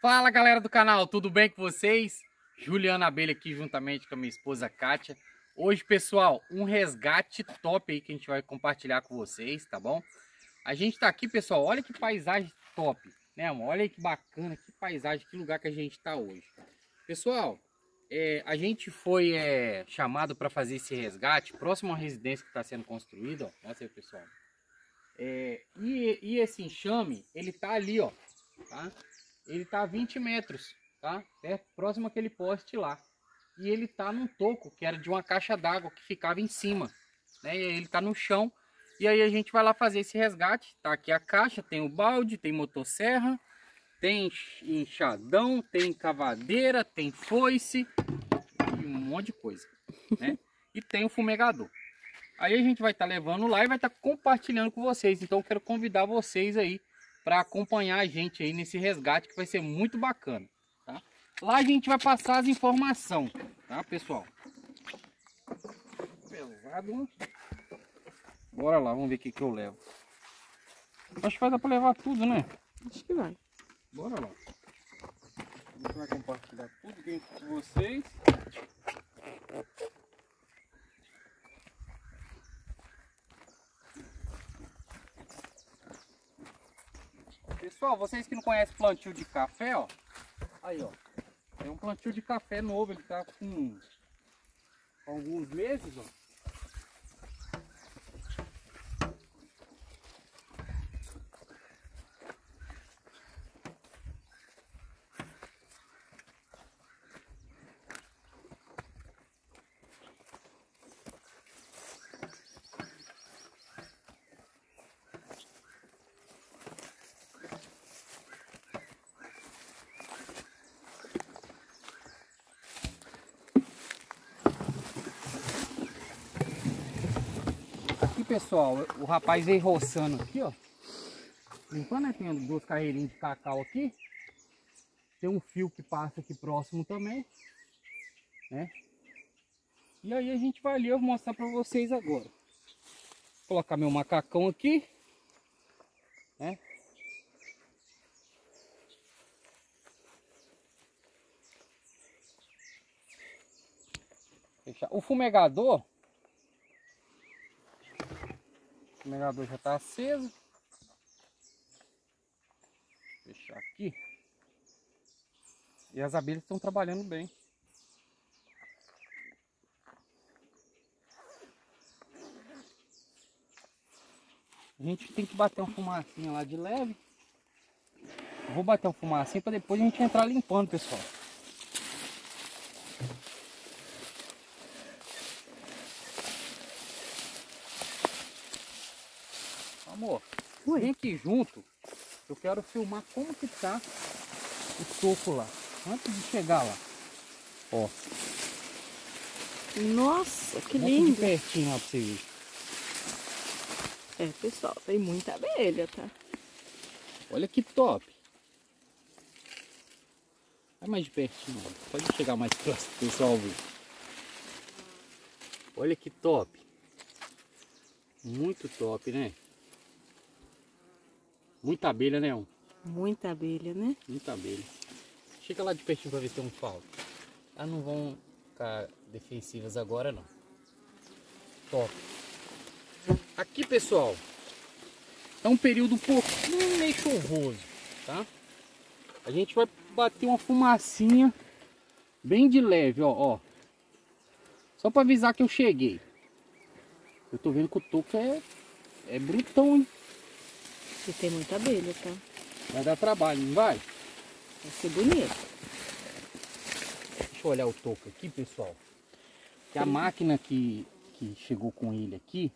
Fala galera do canal, tudo bem com vocês? Juliana Abelha aqui juntamente com a minha esposa Kátia. Hoje, pessoal, um resgate top aí que a gente vai compartilhar com vocês, tá bom? A gente tá aqui, pessoal, olha que paisagem top, né amor? Olha que bacana, que paisagem, que lugar que a gente tá hoje. Pessoal, é, a gente foi é, chamado para fazer esse resgate próximo à residência que está sendo construída, ó. Mostra aí, pessoal. É, e, e esse enxame, ele tá ali, ó, tá? Ele tá a 20 metros, tá? É próximo àquele poste lá. E ele tá num toco, que era de uma caixa d'água que ficava em cima, né? E ele tá no chão. E aí a gente vai lá fazer esse resgate. Tá aqui a caixa, tem o balde, tem motosserra, tem enxadão, tem cavadeira, tem foice e um monte de coisa, né? E tem o fumegador. Aí a gente vai estar tá levando lá e vai estar tá compartilhando com vocês. Então eu quero convidar vocês aí para acompanhar a gente aí nesse resgate que vai ser muito bacana, tá? Lá a gente vai passar as informações, tá, pessoal? Pesado? Bora lá, vamos ver o que que eu levo. Acho que vai dar para levar tudo, né? Acho que vai. Bora lá. A gente vai compartilhar tudo com vocês. Pessoal, vocês que não conhecem plantio de café, ó. Aí, ó. É um plantio de café novo, ele tá com alguns meses, ó. Pessoal, o rapaz veio roçando aqui, ó. Limpando, né? Tem duas carreirinhas de cacau aqui. Tem um fio que passa aqui próximo também, né? E aí a gente vai ali, eu vou mostrar para vocês agora. Vou colocar meu macacão aqui, né? O fumegador, O minerador já está aceso. Vou fechar aqui. E as abelhas estão trabalhando bem. A gente tem que bater uma fumacinha lá de leve. vou bater uma fumacinha para depois a gente entrar limpando, pessoal. Vem aqui junto. Eu quero filmar como que tá o toco lá. Antes de chegar lá. Ó. Nossa, que Vamos lindo. pertinho lá pra você ver. É, pessoal, tem muita abelha, tá? Olha que top. Vai mais de pertinho, pode chegar mais próximo, pessoal ver. Olha que top. Muito top, né? Muita abelha, né? Muita abelha, né? Muita abelha. Chega lá de pertinho para ver se tem um falso. Elas não vão ficar defensivas agora, não. Top. Aqui, pessoal, é um período um pouquinho meio chuvoso, tá? A gente vai bater uma fumacinha bem de leve, ó, ó. Só para avisar que eu cheguei. Eu tô vendo que o toco é, é brutão, hein? E tem muita abelha, tá? Vai dar trabalho, não vai? Vai ser bonito. Deixa eu olhar o toco aqui, pessoal. Que a máquina que, que chegou com ele aqui,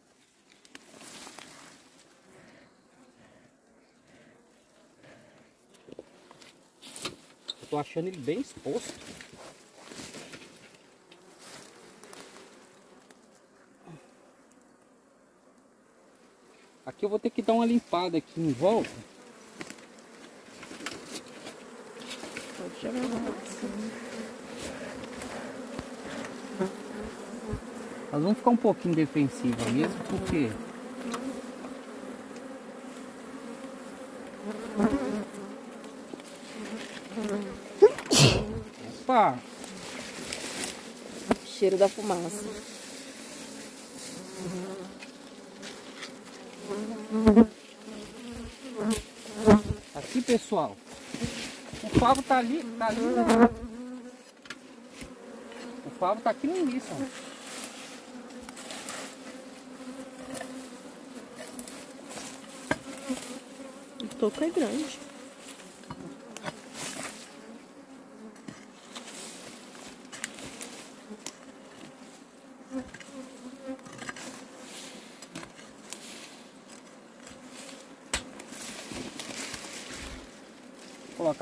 eu tô achando ele bem exposto. Aqui eu vou ter que dar uma limpada aqui em volta. Pode jogar Elas vão ficar um pouquinho defensivas mesmo, porque Opa! Cheiro da fumaça. Aqui, pessoal. O favo tá ali, tá ali. Né? O favo tá aqui no início, ó. toco é grande.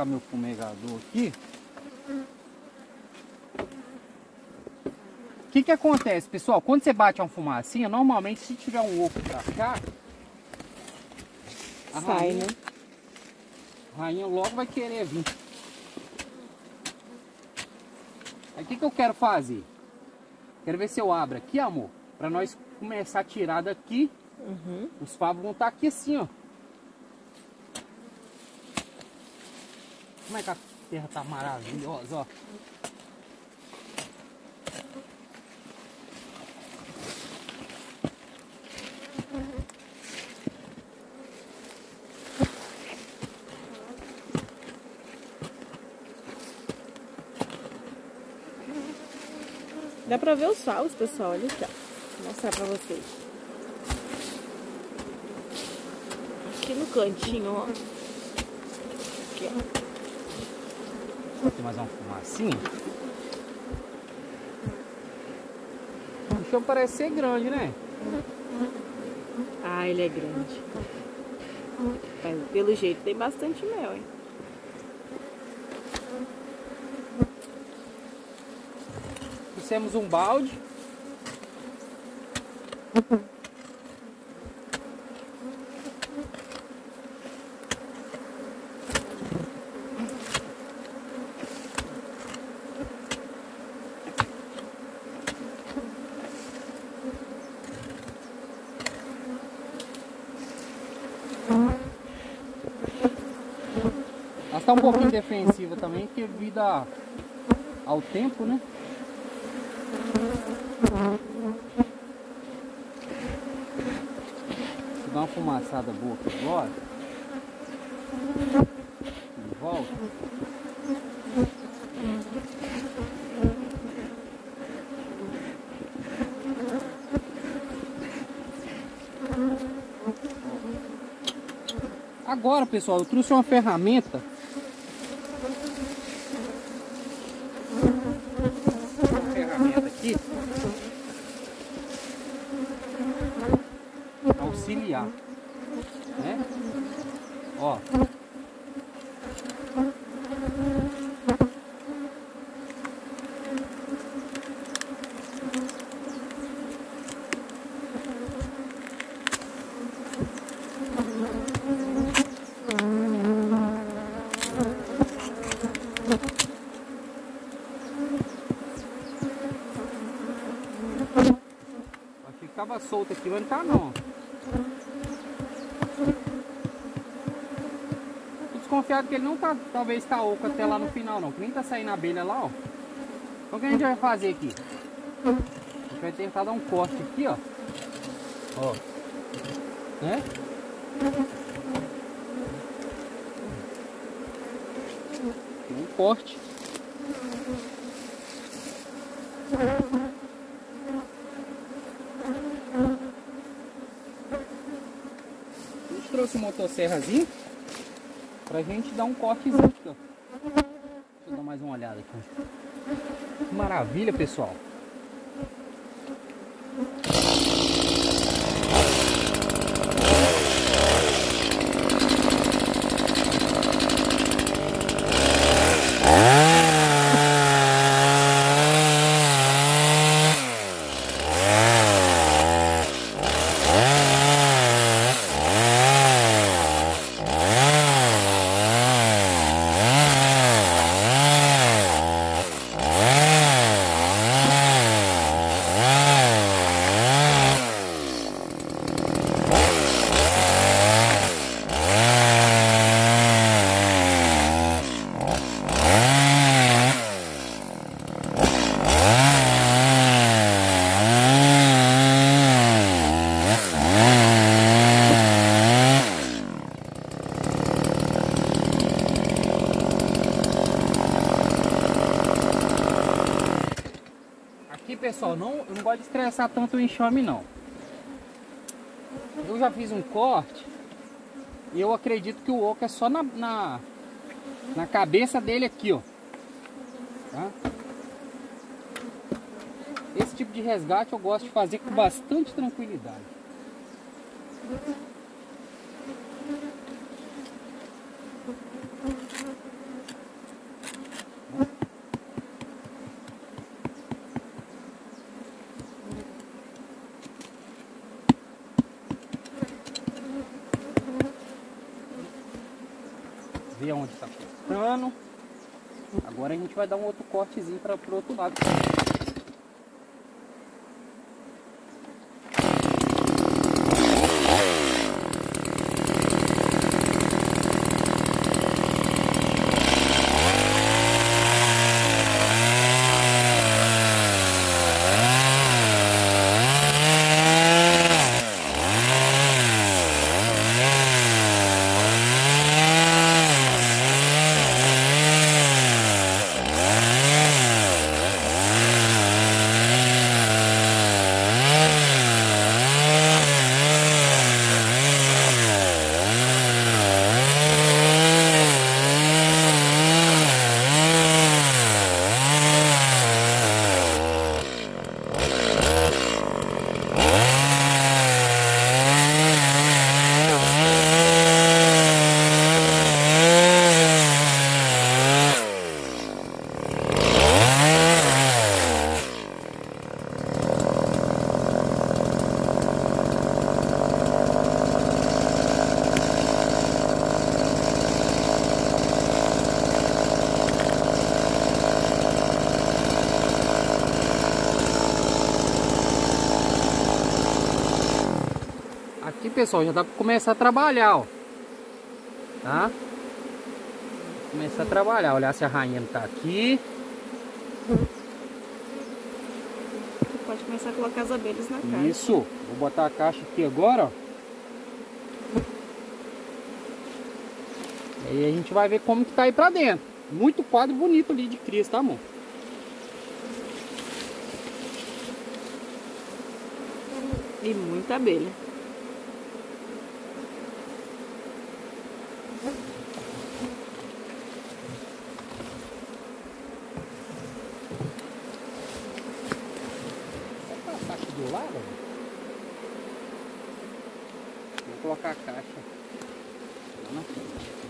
Colocar meu fumegador aqui. O que que acontece, pessoal? Quando você bate uma fumacinha, normalmente se tiver um ovo pra cá, sai, né? rainha logo vai querer vir. Aí o que, que eu quero fazer? Quero ver se eu abro aqui, amor. Pra nós começar a tirar daqui. Uhum. Os favos vão estar tá aqui assim, ó. Como é que a terra tá maravilhosa, ó. Dá pra ver os falos, pessoal. Olha aqui, ó. Vou mostrar pra vocês. Aqui no cantinho, ó. Aqui, ó. Tem mais uma fumacinha. O chão parece ser grande, né? Ah, ele é grande. Mas, pelo jeito tem bastante mel, hein? trouxemos um balde. Está um pouquinho defensiva também, devido ao tempo, né? Vou dar uma fumaçada boa aqui agora. De volta. Agora, pessoal, eu trouxe uma ferramenta auxiliar, né? Ó. Ficava solto aqui, mas não tá não. desconfiado que ele não tá, talvez tá oco até lá no final não, que nem tá saindo a abelha lá, ó. Então o que a gente vai fazer aqui? A gente vai tentar dar um corte aqui, ó. Ó. Né? Um corte. A gente trouxe um motosserrazinho pra gente dar um cortezinho aqui, ó. Deixa eu dar mais uma olhada aqui. Maravilha, pessoal. Pessoal, não, eu não gosto de estressar tanto o enxame não. Eu já fiz um corte e eu acredito que o oco é só na, na, na cabeça dele aqui, ó. Tá? Esse tipo de resgate eu gosto de fazer com bastante tranquilidade. Ver onde está cortando. Agora a gente vai dar um outro cortezinho para o outro lado. Pessoal, já dá para começar a trabalhar, ó. Tá? Começar a trabalhar, olhar se a rainha não tá aqui. Pode começar a colocar as abelhas na caixa. Isso, vou botar a caixa aqui agora, ó. E aí a gente vai ver como que tá aí pra dentro. Muito quadro bonito ali de cria, tá, amor? E muita abelha. colocar a caixa lá na frente.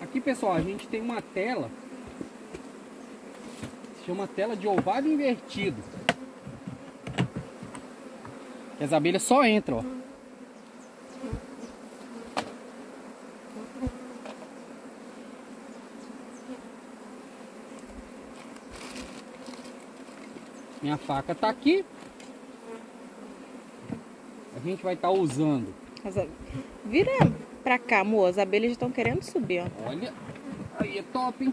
Aqui pessoal, a gente tem uma tela se chama tela de ovado invertido. As abelhas só entram, ó. Minha faca tá aqui. A gente vai estar tá usando. Vira pra cá, amor. As abelhas estão querendo subir, ó. Olha. Aí é top, hein?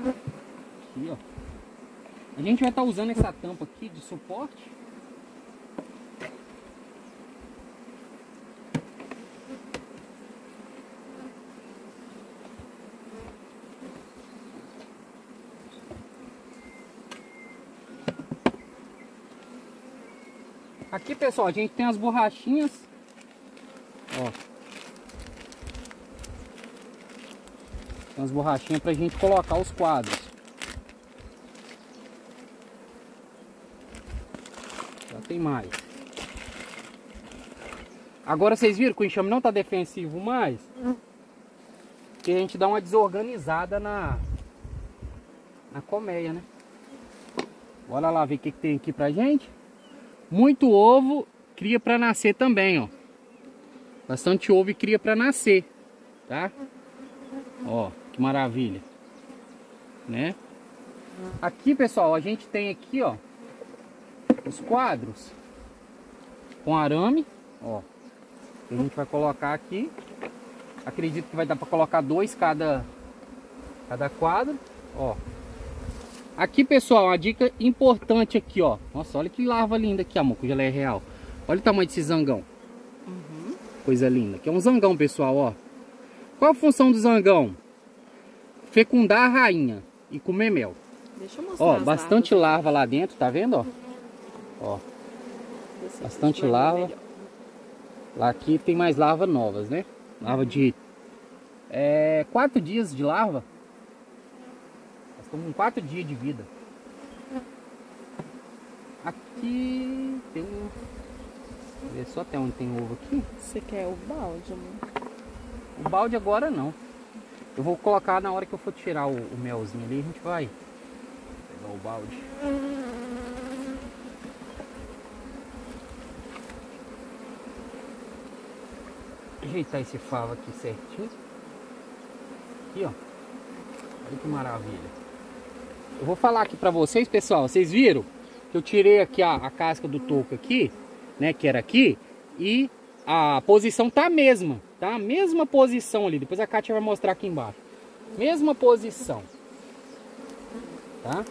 Aqui, ó. A gente vai estar tá usando essa tampa aqui de suporte. Aqui, pessoal, a gente tem as borrachinhas. Tem as borrachinhas pra gente colocar os quadros. tem mais. Agora vocês viram que o enxame não tá defensivo mais? Que a gente dá uma desorganizada na, na colmeia, né? Bora lá ver o que, que tem aqui pra gente. Muito ovo cria pra nascer também, ó. Bastante ovo e cria pra nascer, tá? Ó, que maravilha. Né? Aqui, pessoal, a gente tem aqui, ó, os quadros com arame, ó. a gente vai colocar aqui. Acredito que vai dar para colocar dois cada, cada quadro. Ó. Aqui, pessoal, uma dica importante aqui, ó. Nossa, olha que larva linda aqui, amor, que é real. Olha o tamanho desse zangão. Uhum. Coisa linda. Aqui é um zangão, pessoal, ó. Qual a função do zangão? Fecundar a rainha e comer mel. Deixa eu mostrar Ó, bastante larva lá dentro, tá vendo, ó? Ó. Bastante larva. Lá aqui tem mais larvas novas, né? Larva de... É, quatro dias de larva. Nós estamos com quatro dias de vida. Aqui tem um... Vê só até onde tem ovo aqui. Você quer o balde, amor? O balde agora não. Eu vou colocar na hora que eu for tirar o, o melzinho ali, a gente vai pegar o balde. Ajeitar esse favo aqui certinho. Aqui, ó. Olha que maravilha. Eu vou falar aqui pra vocês, pessoal. Vocês viram que eu tirei aqui a, a casca do toco aqui, né? Que era aqui. E a posição tá a mesma, tá? A mesma posição ali. Depois a Kátia vai mostrar aqui embaixo. Mesma posição. Tá?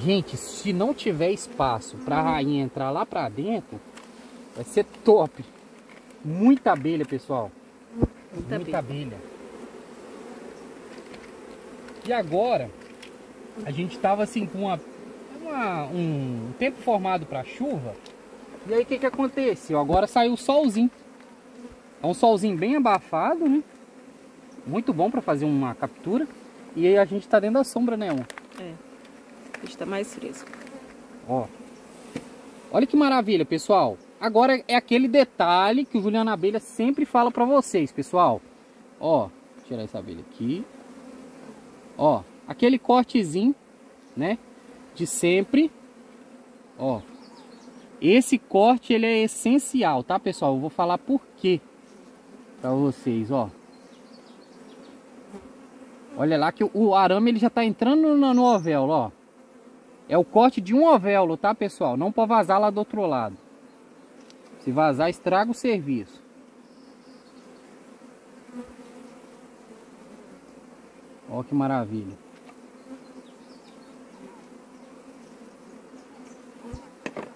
Gente, se não tiver espaço para a rainha entrar lá para dentro, vai ser top. Muita abelha, pessoal. Muita, Muita abelha. abelha. E agora, a gente tava assim com uma uma, um tempo formado para chuva. E aí o que que aconteceu? Agora saiu o solzinho. É um solzinho bem abafado, né? Muito bom para fazer uma captura. E aí a gente tá dentro da sombra, né, amor? É. Está mais fresco. Ó. Olha que maravilha, pessoal. Agora é aquele detalhe que o Juliano Abelha sempre fala para vocês, pessoal. Ó, tirar essa abelha aqui. Ó, aquele cortezinho, né? De sempre. Ó. Esse corte ele é essencial, tá, pessoal? Eu vou falar por quê para vocês, ó. Olha lá que o arame ele já tá entrando no, no ó. É o corte de um ovéolo, tá, pessoal? Não pode vazar lá do outro lado. Se vazar, estraga o serviço. Ó que maravilha.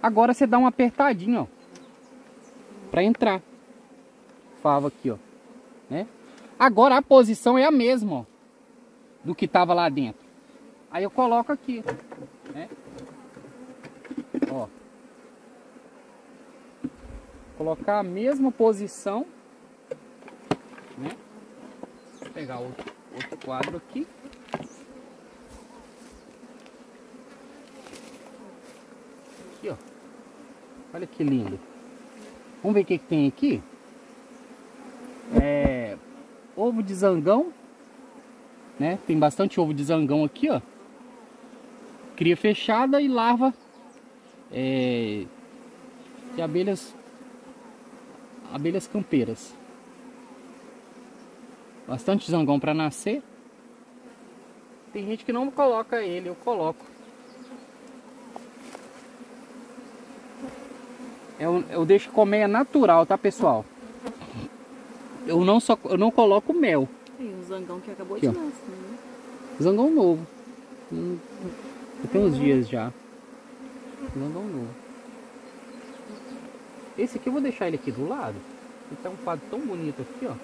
Agora você dá uma apertadinha, ó. Pra entrar. Fava aqui, ó. Né? Agora a posição é a mesma, ó. Do que tava lá dentro. Aí eu coloco aqui, né? Ó. Colocar a mesma posição, né? Vou pegar outro, outro quadro aqui. Aqui, Olha que lindo. Vamos ver o que, que tem aqui. É, ovo de zangão. Né? Tem bastante ovo de zangão aqui, ó. Cria fechada e larva é, de abelhas abelhas campeiras. Bastante zangão para nascer. Tem gente que não coloca ele, eu coloco. Eu, eu deixo comer natural, tá pessoal? Eu não, só, eu não coloco mel. Tem um zangão que acabou Aqui, de nascer, né? Zangão novo. Hum, tem uns dias já. Zangão novo. Esse aqui eu vou deixar ele aqui do lado. Ele tá um quadro tão bonito aqui, ó.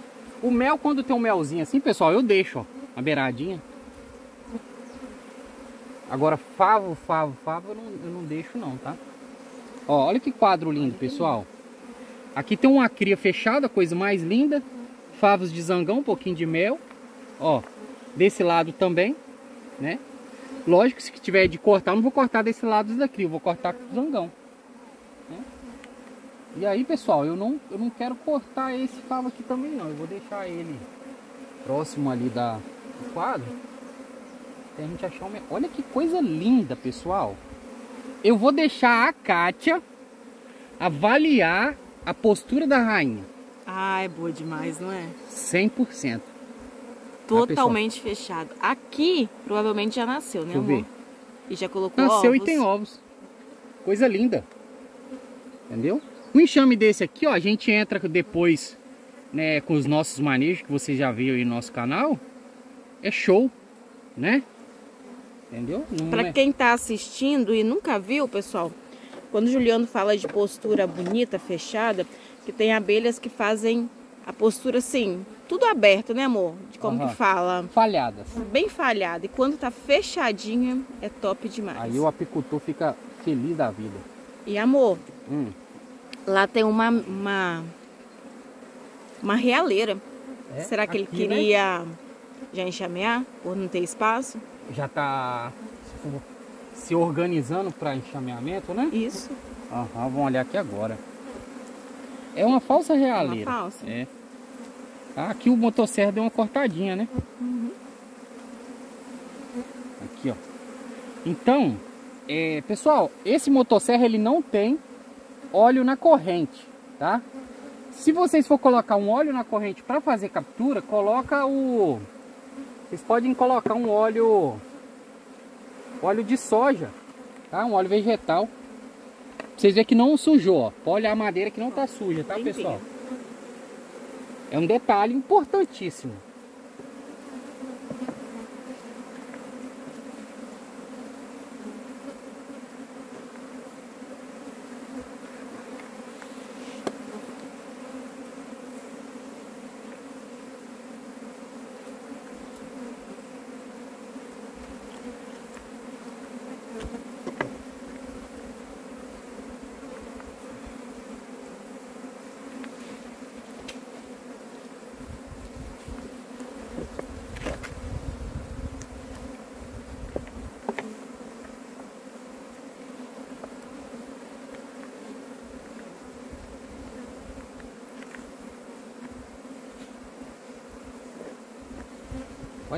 O mel, quando tem um melzinho assim, pessoal, eu deixo, ó. A beiradinha. Agora, favo, favo, favo, eu não, eu não deixo não, tá? Ó, olha que quadro lindo, pessoal. Aqui tem uma cria fechada, coisa mais linda. Favos de zangão, um pouquinho de mel. Ó, desse lado também, né? Lógico se tiver de cortar, eu não vou cortar desse lado da cria, eu vou cortar com o zangão. Né? E aí, pessoal, eu não, eu não quero cortar esse favo aqui também não. Eu vou deixar ele próximo ali da, do quadro. Até a gente achar uma... Olha que coisa linda, pessoal eu vou deixar a Kátia avaliar a postura da rainha. Ah, é boa demais, não é? 100%. Totalmente fechado. Aqui, provavelmente já nasceu, né, Deixa amor? Ver. E já colocou Nasceu ovos. e tem ovos. Coisa linda. Entendeu? Um enxame desse aqui, ó, a gente entra depois, né, com os nossos manejos que vocês já viram aí no nosso canal. É show, né? Entendeu? Para é... quem tá assistindo e nunca viu, pessoal, quando o Juliano fala de postura bonita, fechada, que tem abelhas que fazem a postura assim, tudo aberto, né, amor? De como uhum. que fala? Falhadas. Bem falhada. E quando tá fechadinha, é top demais. Aí o apicultor fica feliz da vida. E amor, hum. lá tem uma, uma, uma realeira. É? Será que Aqui, ele né? queria né? já enxamear por não ter espaço? Já tá se organizando para enxameamento, né? Isso. Aham, vamos olhar aqui agora. É uma falsa realeira. Uma falsa. É. Aqui o motosserra deu uma cortadinha, né? Uhum. Aqui, ó. Então, é, pessoal, esse motosserra ele não tem óleo na corrente, tá? Se vocês for colocar um óleo na corrente para fazer captura, coloca o... Vocês podem colocar um óleo... Óleo de soja, tá? Um óleo vegetal. Vocês verem que não sujou, ó. Pode olhar a madeira que não tá suja, tá, pessoal? É um detalhe importantíssimo.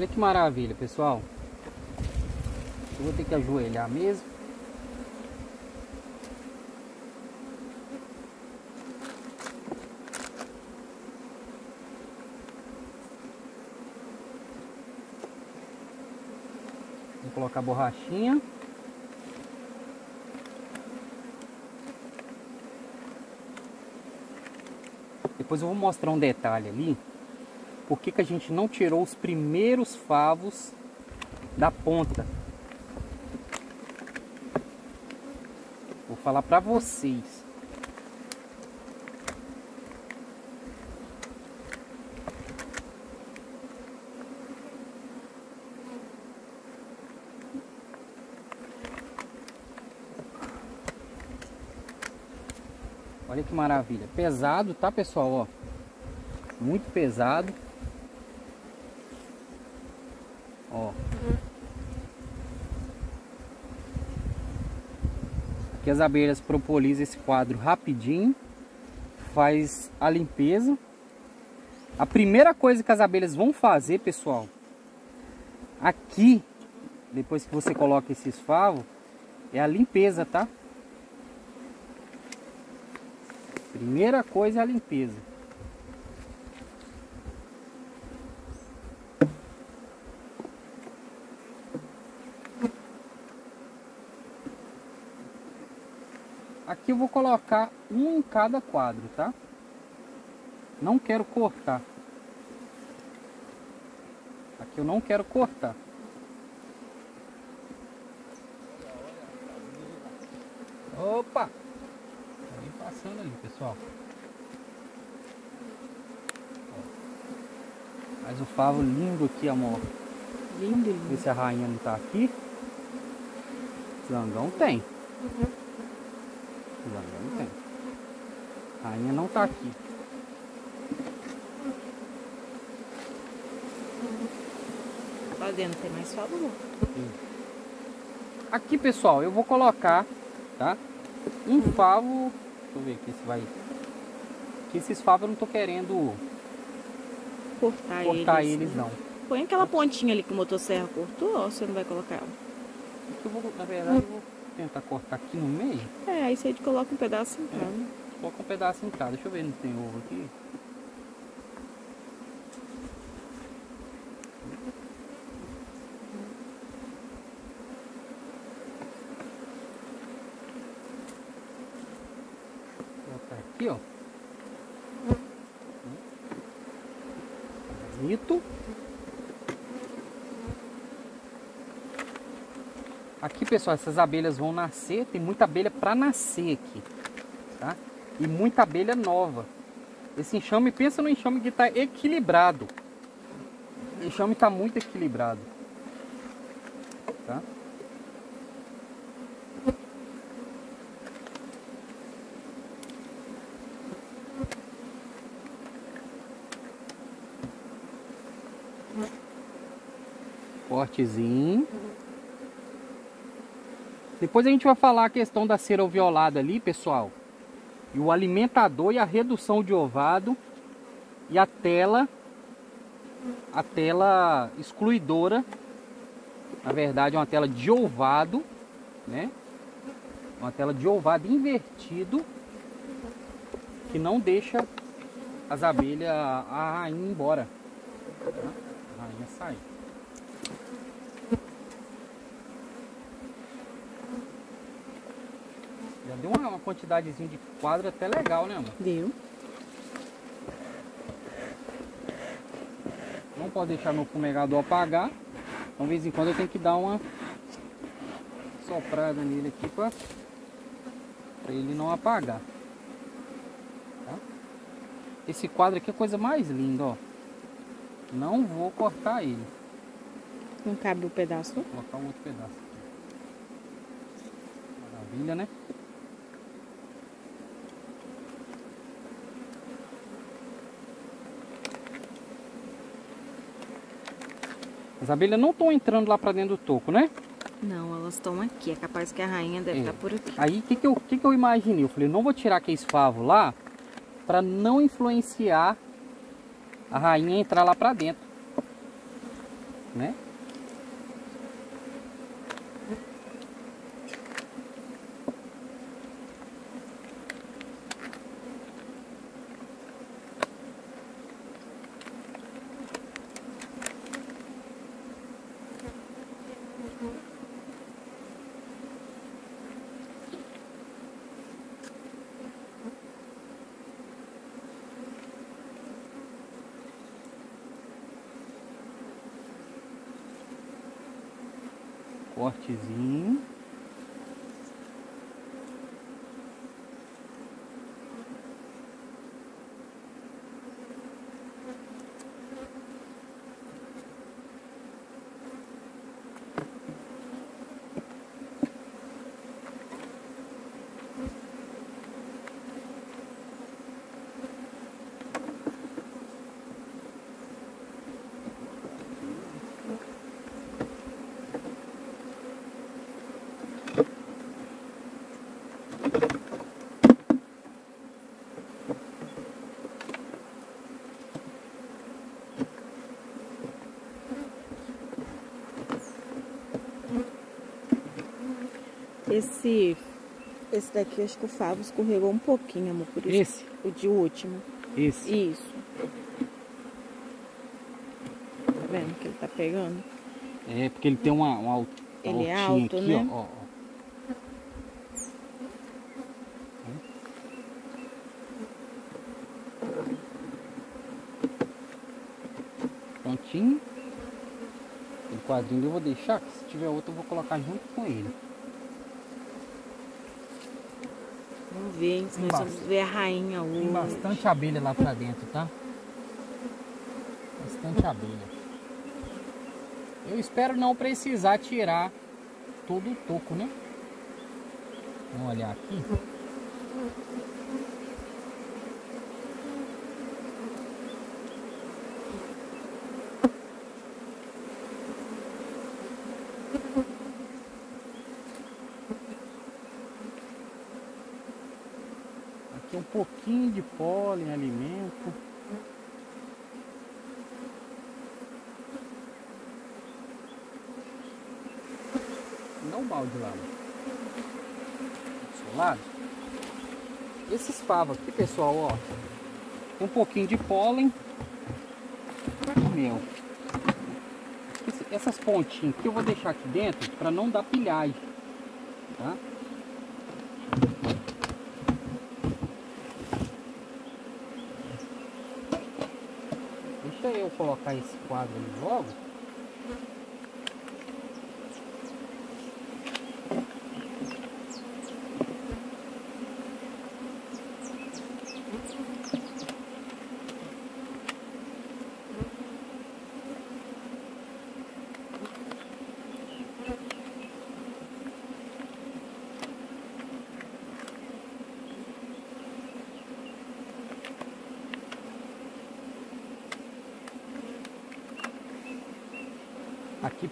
Olha que maravilha, pessoal. Eu vou ter que ajoelhar mesmo. Vou colocar a borrachinha. Depois eu vou mostrar um detalhe ali por que, que a gente não tirou os primeiros favos da ponta. Vou falar para vocês. Olha que maravilha. Pesado, tá, pessoal? Ó, muito pesado. Aqui as abelhas propolizam esse quadro rapidinho. Faz a limpeza. A primeira coisa que as abelhas vão fazer, pessoal, aqui, depois que você coloca esses favos, é a limpeza, tá? Primeira coisa é a limpeza. Aqui eu vou colocar um em cada quadro, tá? Não quero cortar. Aqui eu não quero cortar. Opa! Tá vem passando ali, pessoal. Mas o favo lindo aqui, amor. Lindo, lindo. Vê se a rainha não tá aqui. Zangão tem. Uhum. Não tem. A rainha não tá aqui. Lá dentro tem mais favor. Aqui, pessoal, eu vou colocar, tá? Um favo. Deixa eu ver aqui se vai. Que esses favos eu não tô querendo cortar, cortar eles, eles não. Põe aquela pontinha ali que o motosserra cortou ou você não vai colocar ela? Aqui eu vou, na verdade, eu vou tentar cortar aqui no meio. É, aí você coloca um pedaço em cada. É, coloca um pedaço em cada. Deixa eu ver se tem ovo aqui. Botar aqui, ó. Bonito. Aqui, pessoal, essas abelhas vão nascer. Tem muita abelha para nascer aqui, tá? E muita abelha nova. Esse enxame, pensa no enxame que está equilibrado. O enxame está muito equilibrado. Tá? Cortezinho. Depois a gente vai falar a questão da cera oviolada ali, pessoal. E o alimentador e a redução de ovado. E a tela. A tela excluidora. Na verdade é uma tela de ovado. Né? Uma tela de ovado invertido. Que não deixa as abelhas, a rainha embora. A rainha sai. Deu uma, uma quantidadezinha de quadro até legal, né, amor? Deu. Não pode deixar meu fumegador apagar. Então, de vez em quando eu tenho que dar uma soprada nele aqui para ele não apagar. Tá? Esse quadro aqui é a coisa mais linda, ó. Não vou cortar ele. Não cabe o pedaço? Vou colocar um outro pedaço. Maravilha, né? As abelhas não estão entrando lá para dentro do toco, né? Não, elas estão aqui. É capaz que a rainha deve estar é. tá por aqui. Aí o que, que, eu, que, que eu imaginei? Eu falei, não vou tirar aquele favo lá para não influenciar a rainha entrar lá para dentro. Né? cortezinho. Esse, esse daqui, acho que o favo escorregou um pouquinho, amor. Por isso, esse? O de último. Esse? Isso. Tá vendo que ele tá pegando? É, porque ele tem uma, uma, uma Ele é alto, aqui, né? Ó, ó. Prontinho. O quadrinho eu vou deixar, que se tiver outro eu vou colocar junto com ele. Ver, se nós vamos ver a rainha hoje. Tem bastante abelha lá pra dentro, tá? Bastante abelha. Eu espero não precisar tirar todo o toco, né? Vamos olhar aqui. Um pouquinho de pólen, alimento. Dá um balde lá. Do seu lado. Esses pavos aqui, pessoal, ó. Um pouquinho de pólen. Mel. Essas pontinhas que eu vou deixar aqui dentro para não dar pilhagem. Tá? vai colocar esse quadro ali logo.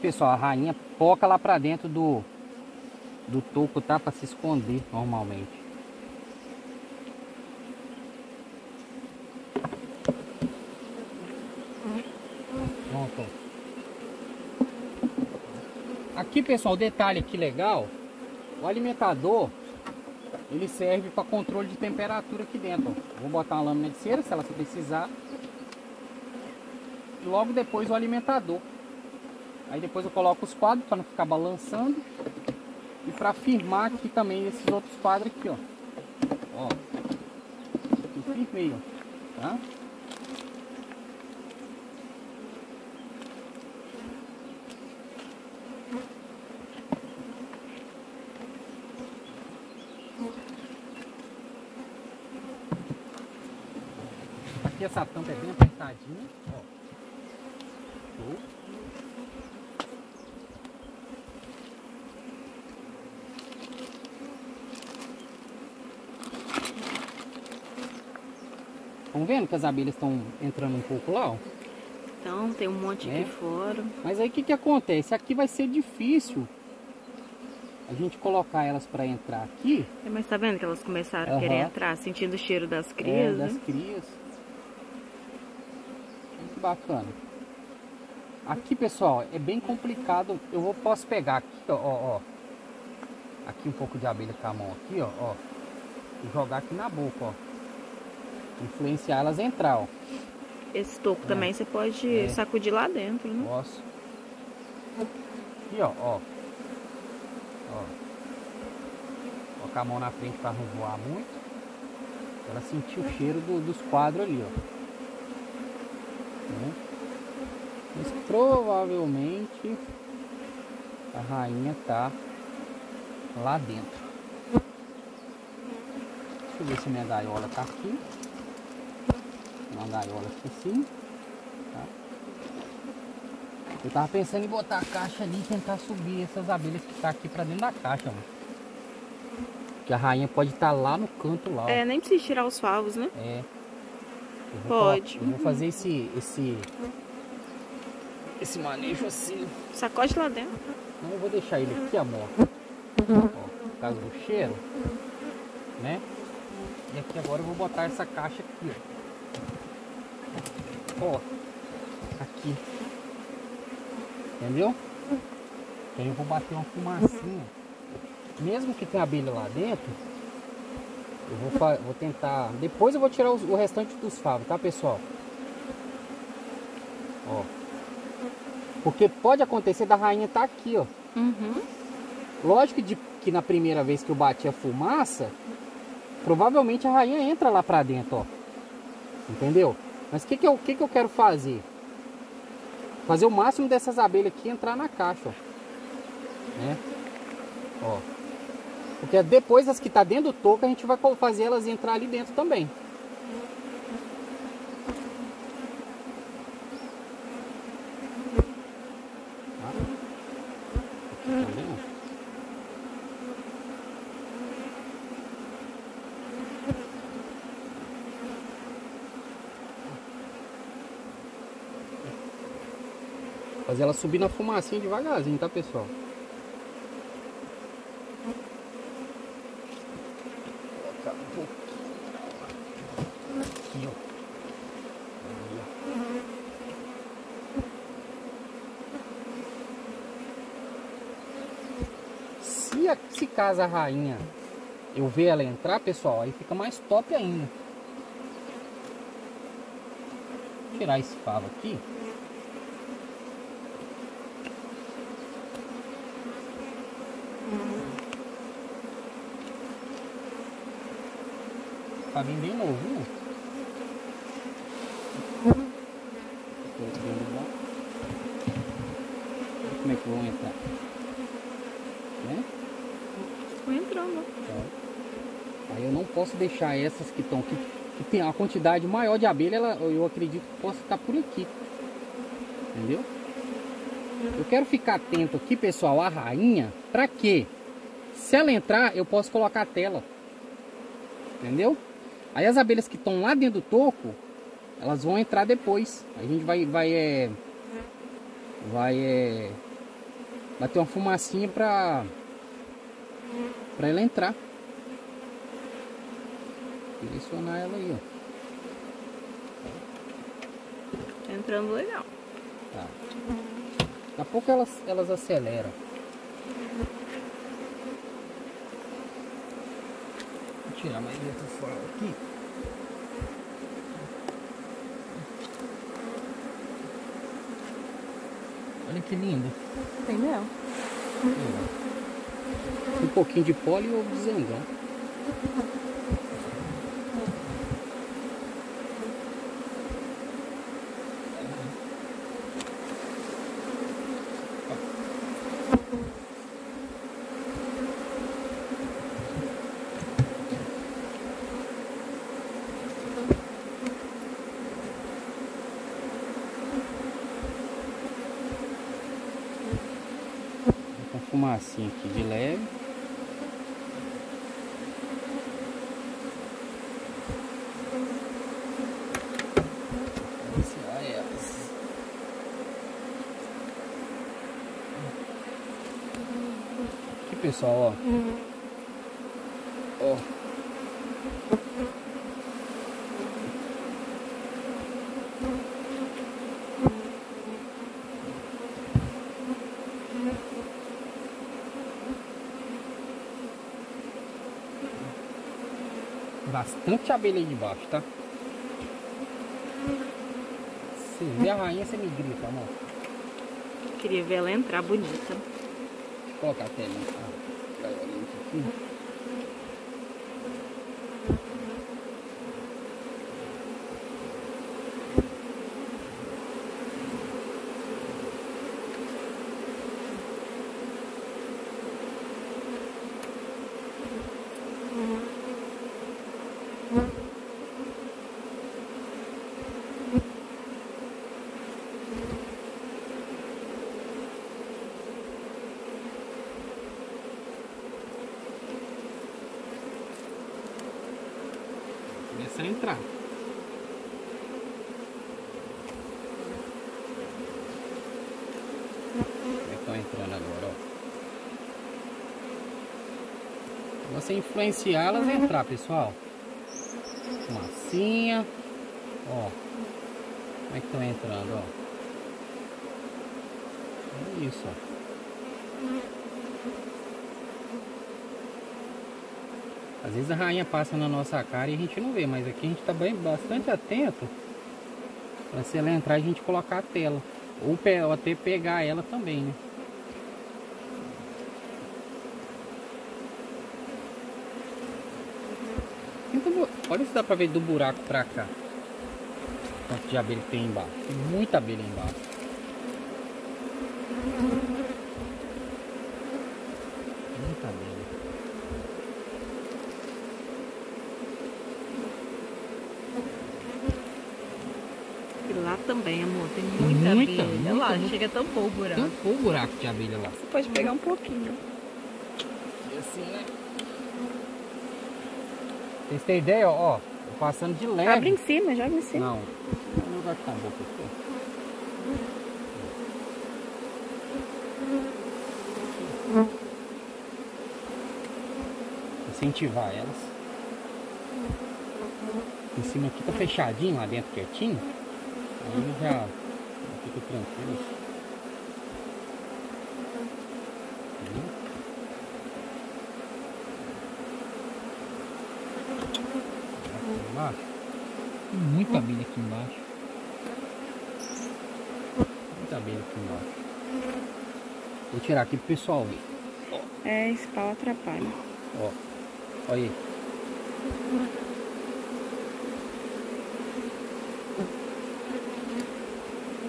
Pessoal, a rainha poca lá pra dentro do, do toco, tá? Pra se esconder normalmente. Aqui, pessoal, detalhe aqui legal. O alimentador, ele serve para controle de temperatura aqui dentro. Ó. Vou botar uma lâmina de cera, se ela precisar. E logo depois o alimentador. Aí depois eu coloco os quadros para não ficar balançando. E para firmar aqui também esses outros quadros aqui, ó. Ó. E firmei, ó. Tá? Aqui essa tampa é bem apertadinha, ó. Vendo que as abelhas estão entrando um pouco lá, ó? Então, tem um monte É. aqui fora. Mas aí o que que acontece? Aqui vai ser difícil a gente colocar elas para entrar aqui. É, Mas tá vendo que elas começaram a Aham. querer entrar, sentindo o cheiro das É, crias, das né? crias. Muito bacana. Aqui, pessoal, é bem complicado. Eu vou, posso pegar aqui, ó, ó, ó. Aqui um pouco de abelha com a mão aqui, ó, ó. E jogar aqui na boca, ó. Influenciar elas a entrar, ó. Esse toco É. também você pode É. sacudir lá dentro, né? Posso. Aqui, ó, ó. Ó. Colocar a mão na frente para não voar muito. Ela sentir o cheiro do- dos quadros ali, ó. Né? Mas provavelmente a rainha tá lá dentro. Deixa eu ver se minha gaiola tá aqui. Uma gaiola aqui sim. Tá? Eu tava pensando em botar a caixa ali e tentar subir essas abelhas que tá aqui pra dentro da caixa, mano. Que a rainha pode estar lá no canto lá, ó. É, nem precisa tirar os favos, né? É. Eu Pode. colo- Eu vou fazer esse, esse, esse manejo assim. Sacode lá dentro. Não, eu vou deixar ele aqui, amor. Ó, por causa do cheiro. Né? E aqui agora eu vou botar essa caixa aqui, ó. Ó. Aqui. Entendeu? Aí eu vou bater uma fumacinha. Mesmo que tenha abelha lá dentro, eu vou, vou tentar. Depois eu vou tirar os- o restante dos favos, tá pessoal? Ó. Porque pode acontecer da rainha estar aqui, ó. Uhum. Lógico de, que na primeira vez que eu bati a fumaça, provavelmente a rainha entra lá pra dentro, ó. Entendeu? Mas o que, que, eu, que, que eu quero fazer? Fazer o máximo dessas abelhas aqui entrar na caixa, ó. Né? Ó. Porque depois as que tá dentro do toco, a gente vai fazer elas entrar ali dentro também. Fazer ela subir na fumacinha devagarzinho, tá pessoal? Aqui, ó. Se, a, se caso a rainha eu ver ela entrar, pessoal, aí fica mais top ainda. Vou tirar esse favo aqui. pra vindo bem novinho. Como é que vão entrar? Né? Entrando. Tá. Aí eu não posso deixar essas que estão aqui, que tem uma quantidade maior de abelha, ela, eu acredito que possa estar por aqui. Entendeu? Eu quero ficar atento aqui, pessoal, a rainha, pra quê? Se ela entrar, eu posso colocar a tela. Entendeu? Aí as abelhas que estão lá dentro do toco, elas vão entrar depois. A gente vai, vai, é, vai, é, vai ter uma fumacinha pra, pra ela entrar. Direcionar ela aí, ó. Tá entrando legal. Tá. Daqui a pouco elas, elas aceleram. Tirar mais dentro fora aqui. Olha que lindo. Tem mel. Um pouquinho de pó e ovo de zangão. Fumacinha aqui de leve. Iniciar elas. Aqui pessoal, ó. Ó. Bastante abelha aí debaixo, tá? Se vê a rainha, você me grita, amor. Queria ver ela entrar bonita. Deixa eu colocar a telinha. Ah, aqui. Começa a entrar. Como é que estão entrando agora, ó? Você influenciar elas a entrar, pessoal. Massinha. Ó. Como é que estão entrando, ó? É isso, ó. Às vezes a rainha passa na nossa cara e a gente não vê, mas aqui a gente está bem, bastante atento para se ela entrar a gente colocar a tela. Ou, ou até pegar ela também, né? Olha se dá pra ver do buraco pra cá. Quanto de abelha que tem embaixo. Tem muita abelha embaixo. Muita abelha. E lá também, amor, tem muita, Muita, abelha. muita, lá, muita. chega a tampou o buraco. Tampou o buraco de abelha lá. Você pode pegar um pouquinho. E assim, né? Vocês têm ideia, ó? ó, Passando de leve. Abre em cima, joga em cima. Não. Que tá a boca aqui. Incentivar elas. Em cima aqui tá fechadinho, lá dentro quietinho. Aí já fica tranquilo. Viu? Aqui embaixo. Tem muita abelha aqui embaixo. Muita abelha aqui embaixo. Vou tirar aqui pro pessoal ver. É, esse pau atrapalha. Ó. Olha aí.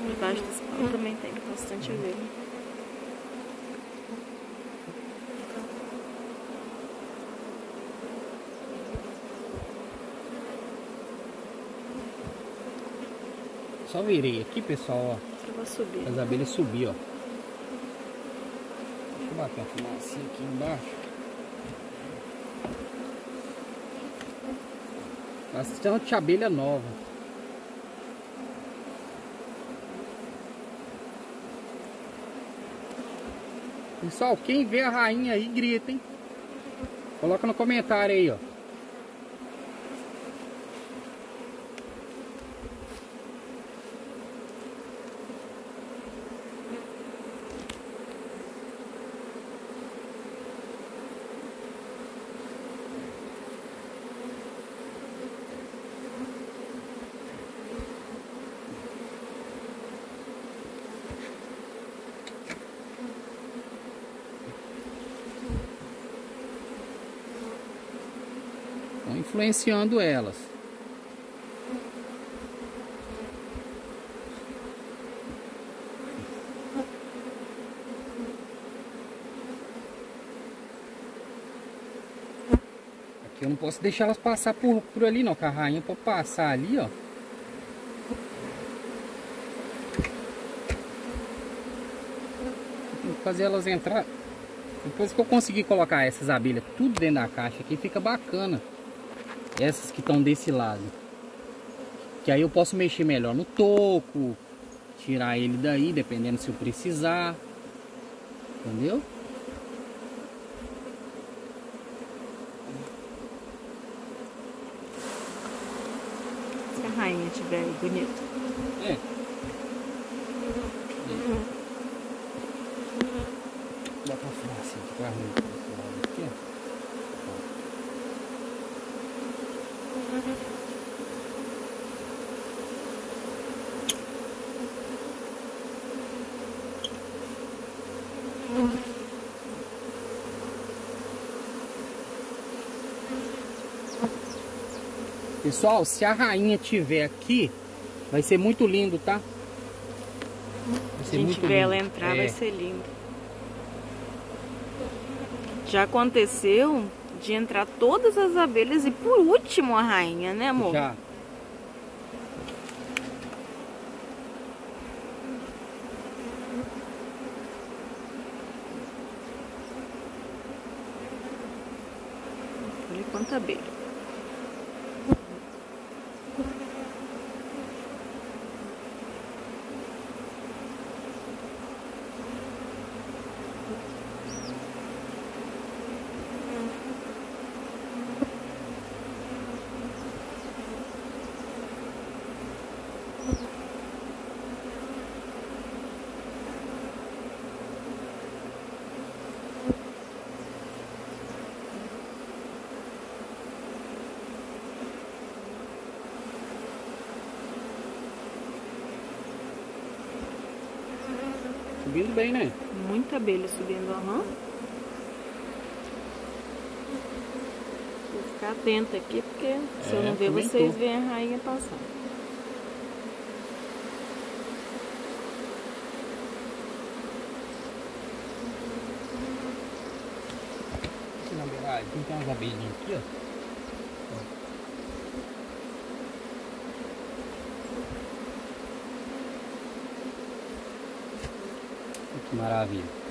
Debaixo desse pau também tem bastante abelha. Só virei aqui, pessoal, ó. Pra subir. As abelhas subir, ó. Deixa eu bater uma fumacinha aqui embaixo. Bastante abelha nova. Pessoal, quem vê a rainha aí, grita, hein? Coloca no comentário aí, ó. Influenciando elas. Aqui eu não posso deixar elas passar por, por ali não, que a rainha pode passar ali, ó. Fazer elas entrar depois que eu conseguir colocar essas abelhas tudo dentro da caixa aqui, fica bacana. Essas que estão desse lado. Que aí eu posso mexer melhor no toco. Tirar ele daí, dependendo se eu precisar. Entendeu? Se a rainha estiver bonita. É. Dá pra fumar assim, pra aqui, ó. Pessoal, se a rainha tiver aqui, vai ser muito lindo, tá? Vai ser se a gente ver ela entrar, é. vai ser lindo. Já aconteceu de entrar todas as abelhas e por último a rainha, né amor? Já. Olha quanta abelha. Subindo bem, né? Muita abelha subindo, aham. Vou ficar atenta aqui, porque se é, eu não ver vocês, veem a rainha passar. Aqui na beirada, tem umas abelhinhas aqui, ó. Que maravilha.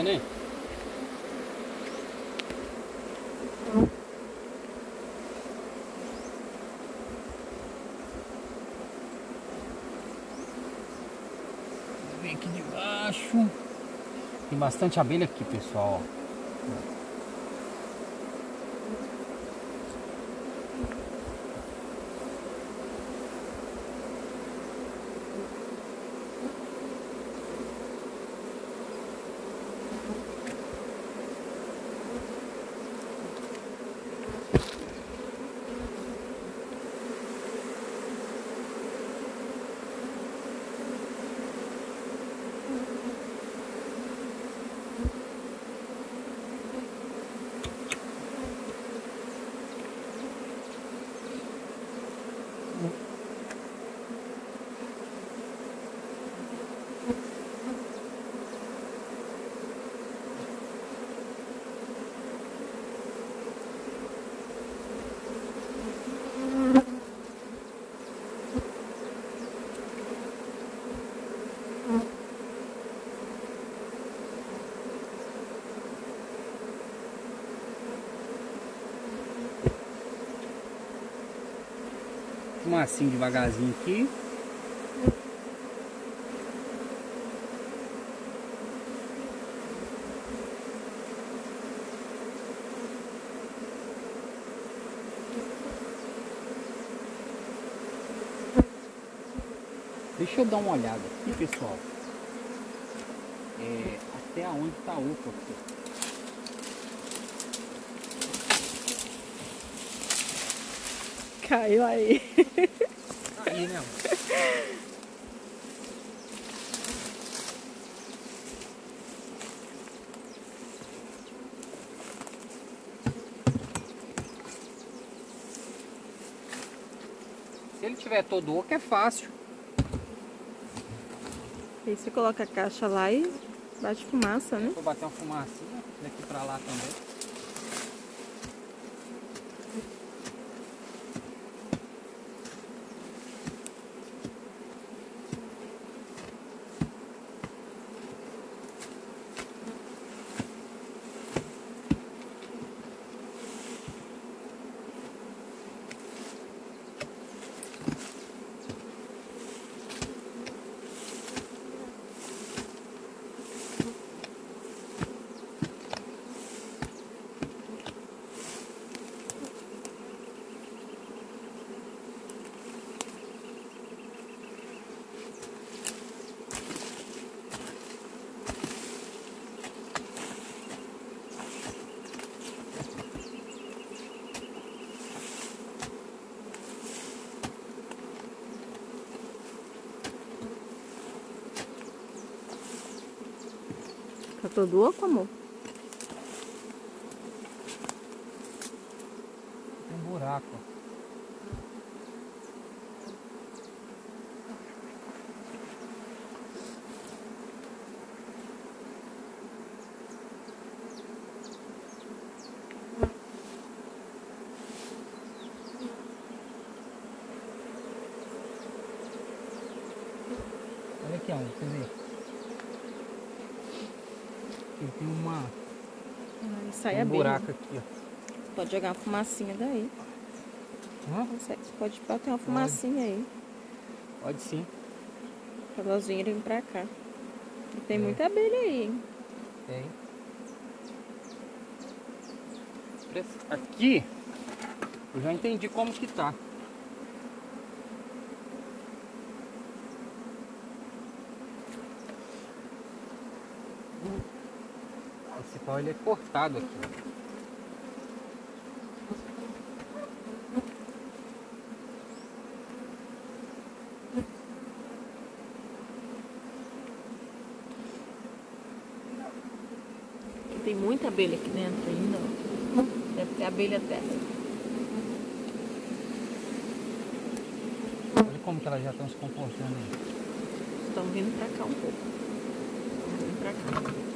Maravilha, né? Vem aqui de baixo. Tem bastante abelha aqui, pessoal. Fumacinho devagarzinho aqui. Deixa eu dar uma olhada aqui, pessoal. É, até onde está o aqui. Caiu. Aí, né? Se ele tiver todo oco é fácil. Aí você coloca a caixa lá e bate fumaça, né? Vou bater uma fumacinha daqui pra lá também. Tá todo oco, amor? Tem um buraco. Olha aqui, ó, você vê. Aqui tem uma, Aí sai tem a um abelha. Buraco aqui, ó. Pode jogar uma fumacinha daí. Você pode bater uma fumacinha aí. Pode sim. Pra elas virem pra cá. E tem É. muita abelha aí, hein? Tem. Aqui, eu já entendi como que tá. Pau ele é cortado aqui. Tem muita abelha aqui dentro ainda. Deve ter abelha até. Olha como que elas já estão se comportando aí. Estão vindo pra cá um pouco. Estão vindo pra cá.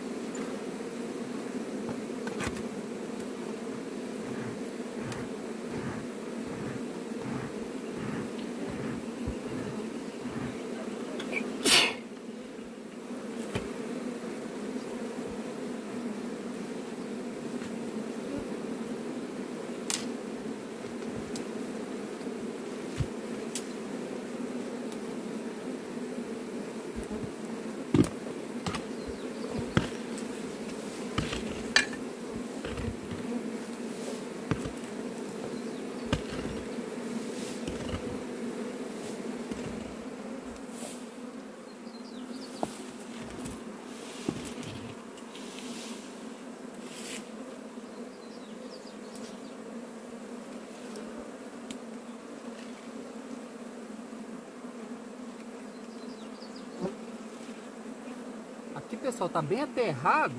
Pessoal, tá bem aterrado.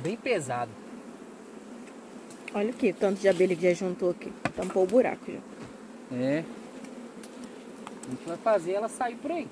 Bem pesado. Olha aqui, tanto de abelha que já juntou aqui. Tampou o buraco já. É. A gente vai fazer ela sair por aí.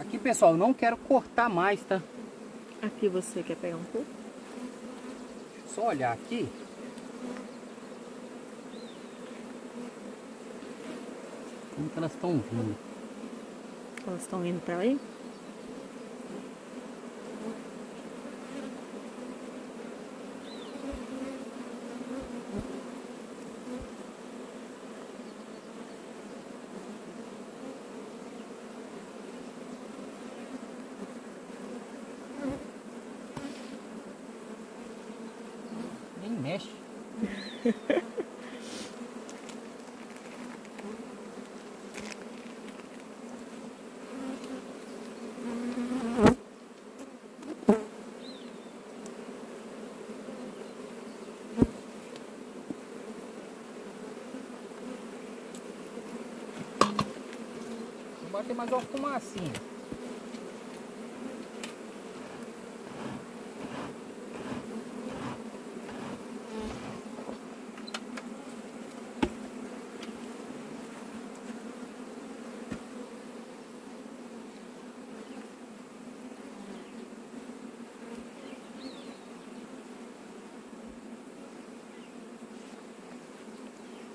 Aqui, pessoal, eu não quero cortar mais, tá? Aqui você quer pegar um pouco? Só olhar aqui. Como que elas estão vindo? Elas estão indo pra aí? Bater mais uma fumacinha.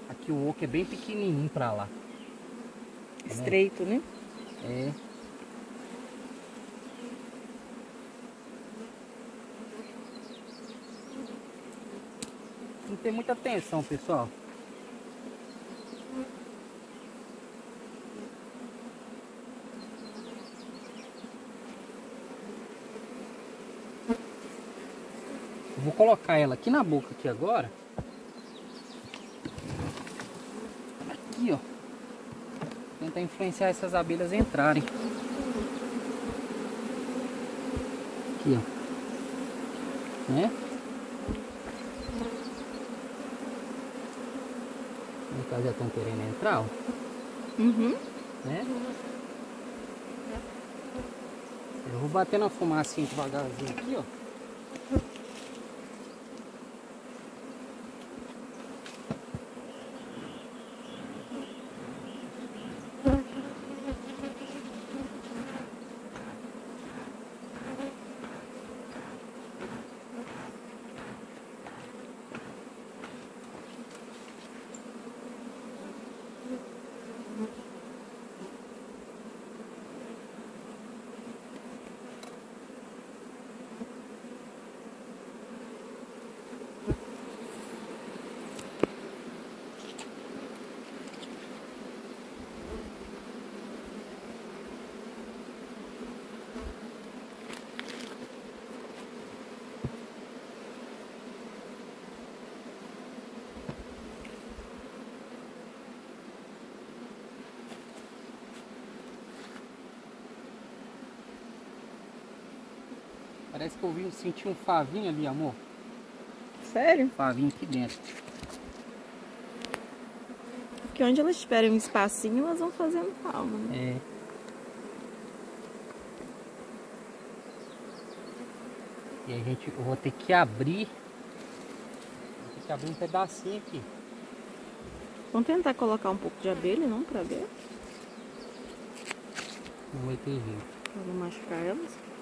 Aqui o oco é bem pequenininho pra lá. Estreito, né? Não tem muita atenção, pessoal. Vou colocar ela aqui na boca aqui agora. Aqui, ó tentar influenciar essas abelhas a entrarem. Aqui, ó. Né? Caso já estão querendo entrar, ó. Uhum. Né? Eu vou bater na fumacinha devagarzinho aqui, ó. Parece que eu vi, senti um favinho ali, amor. Sério? Favinho aqui dentro. Porque onde elas tiverem um espacinho, elas vão fazendo palma, né? É. E a gente, eu vou ter que abrir. Vou ter que abrir um pedacinho aqui. Vamos tentar colocar um pouco de abelha, não? Pra ver. Não vai ter jeito. Pra não machucar elas.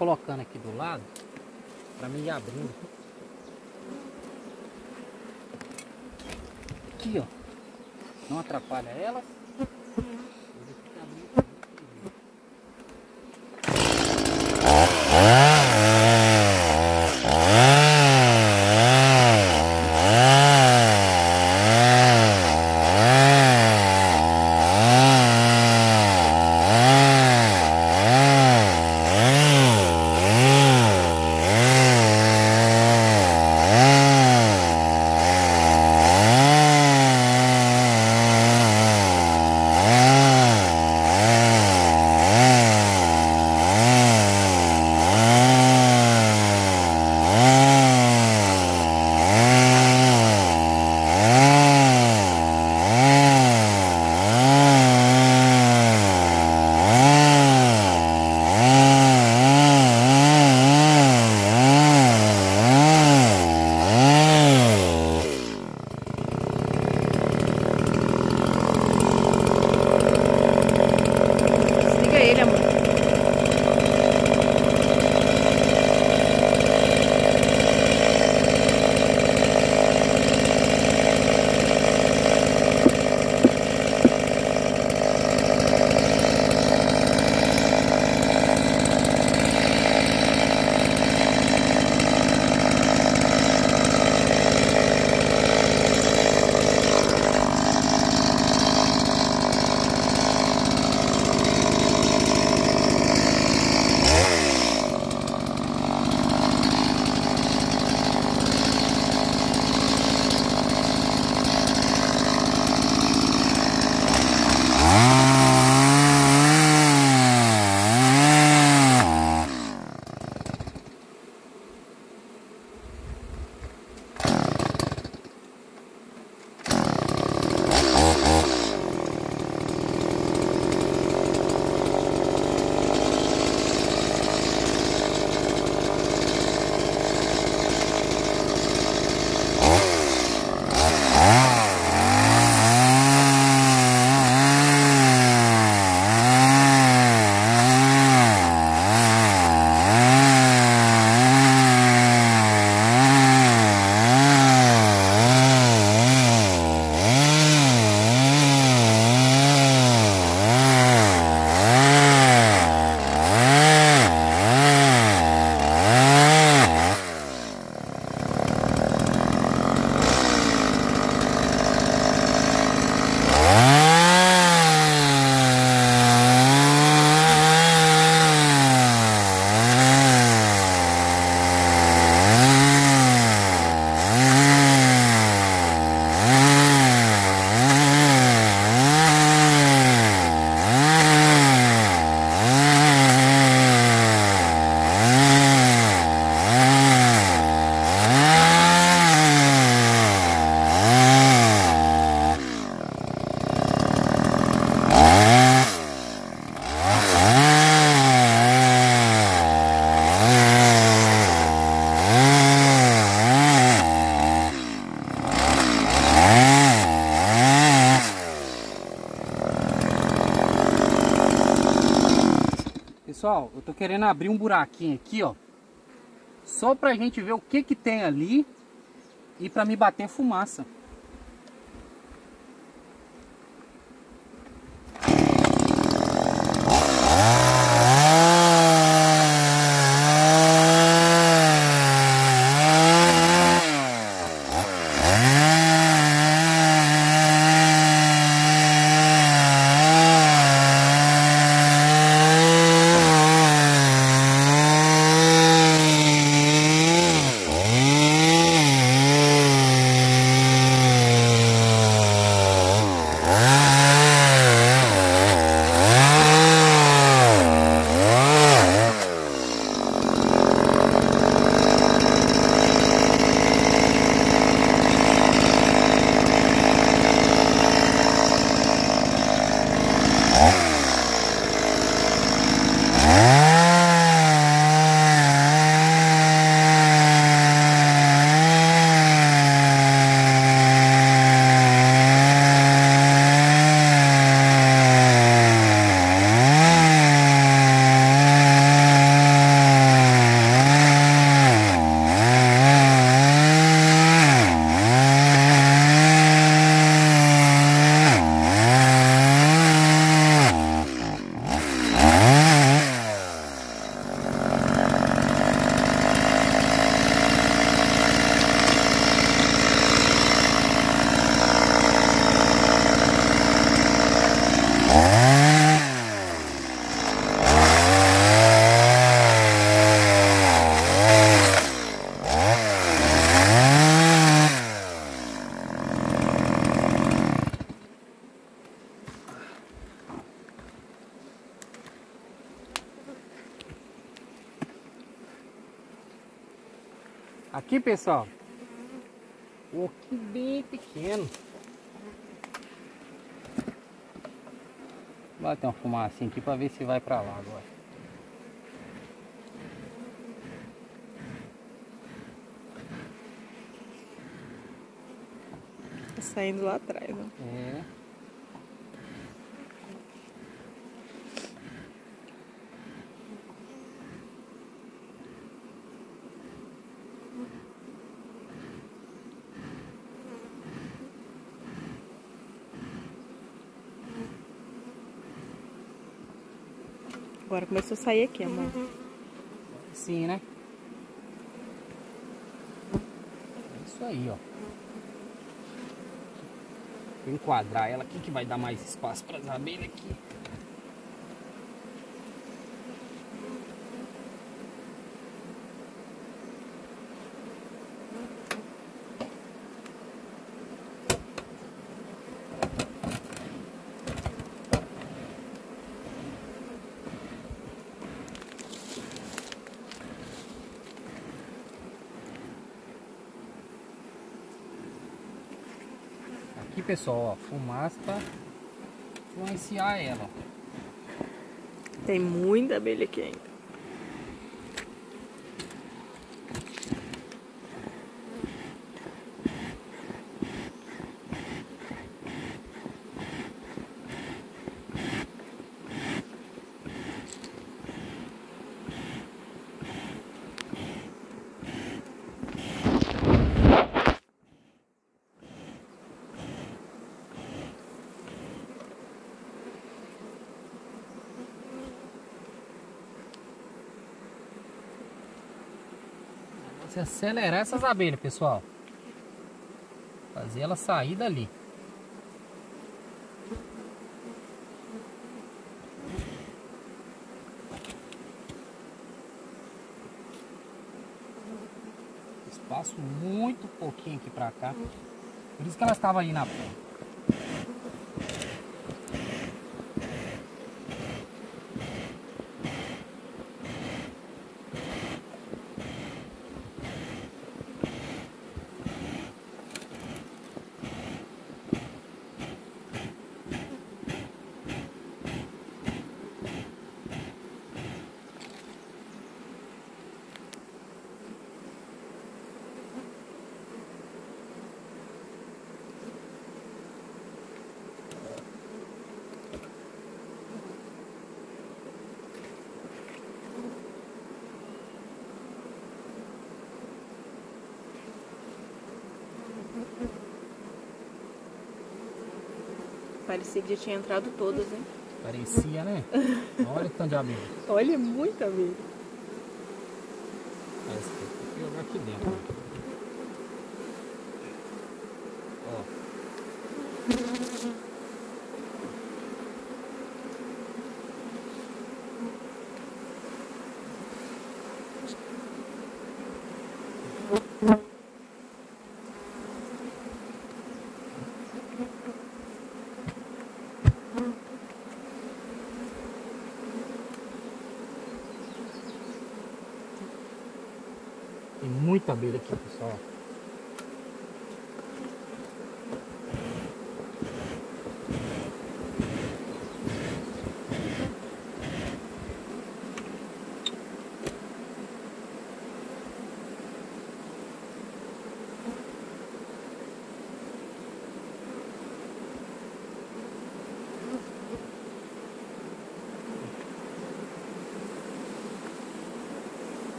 Colocando aqui do lado para mim ir abrindo. Aqui, ó. Não atrapalha elas. Pessoal, eu tô querendo abrir um buraquinho aqui, ó. Só pra gente ver o que que tem ali e pra me bater fumaça. Pessoal. O que bem pequeno. Vou bater uma fumacinha aqui para ver se vai para lá agora. Tá saindo lá atrás, ó. É. Agora começou a sair aqui, amor. Sim, né? É isso aí, ó. Vou enquadrar ela aqui que vai dar mais espaço para as abelhas aqui. Pessoal, ó, fumaça para influenciar ela. Tem muita abelha aqui ainda. Você acelerar essas abelhas, pessoal. Fazer ela sair dali. Espaço muito pouquinho aqui pra cá. Por isso que elas estavam aí na ponta. Parecia que já tinha entrado todas, hein? Parecia, né? Olha o tanto de abelha. Olha, muita abelha. Abelha aqui, pessoal.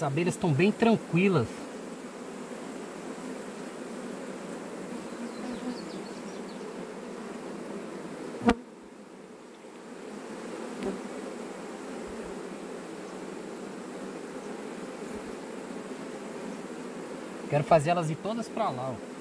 As abelhas estão bem tranquilas. Quero fazer elas ir todas para lá, ó.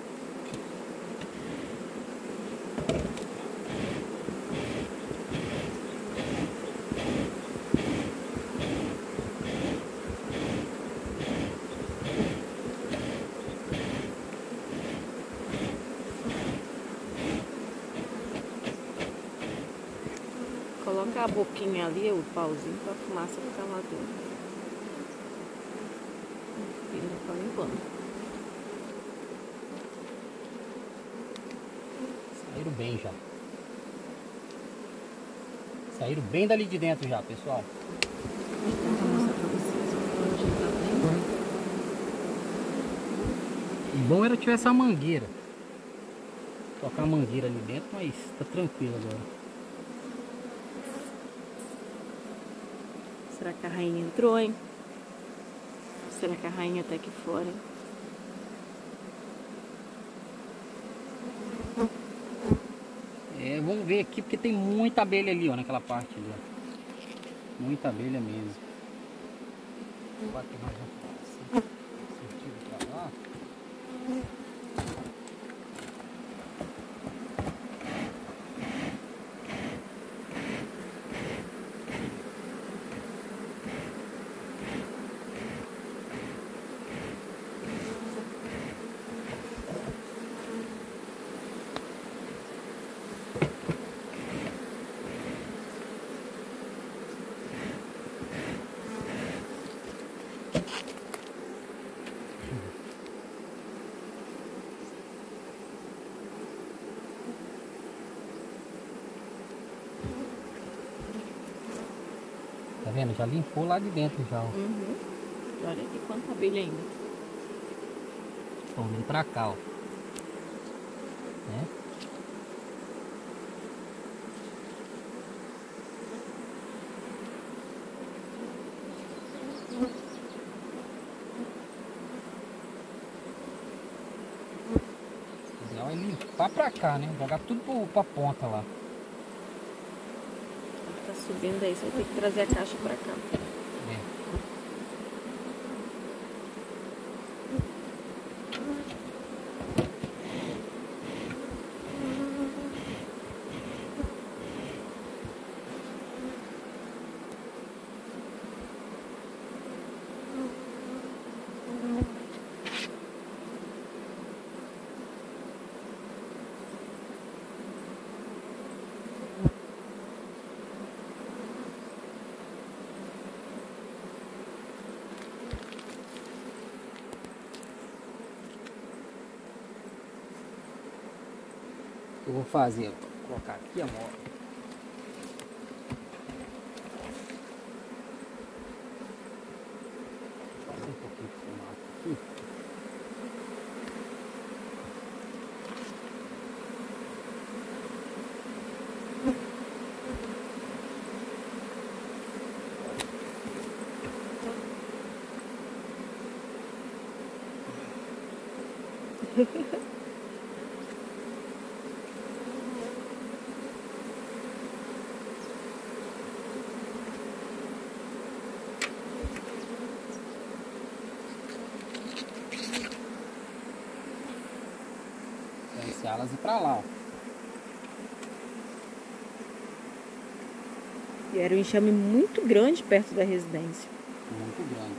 Coloca a boquinha ali, o pauzinho, pra fumaça ficar lá dentro. Ainda tá limpando. Saíram bem já. Saíram bem dali de dentro já, pessoal. O bom era tivesse a mangueira. Tocar a mangueira ali dentro, mas tá tranquilo agora. Será que a rainha entrou, hein? Será que a rainha tá aqui fora, hein? É, vamos ver aqui porque tem muita abelha ali, ó, naquela parte ali, ó. Muita abelha mesmo. Vou mais um pouco assim, sentido pra lá. Tá vendo? Já limpou lá de dentro já, ó. Uhum. Olha aqui quanta abelha ainda. Estão vindo pra cá, ó. Né? O ideal é limpar pra cá, né? Jogar tudo pra ponta lá. Subindo aí, você vai ter que trazer a caixa pra cá. É. Fazer? Vou colocar aqui, amor. Diferenciá-las e para lá, ó. E era um enxame muito grande perto da residência. Muito grande.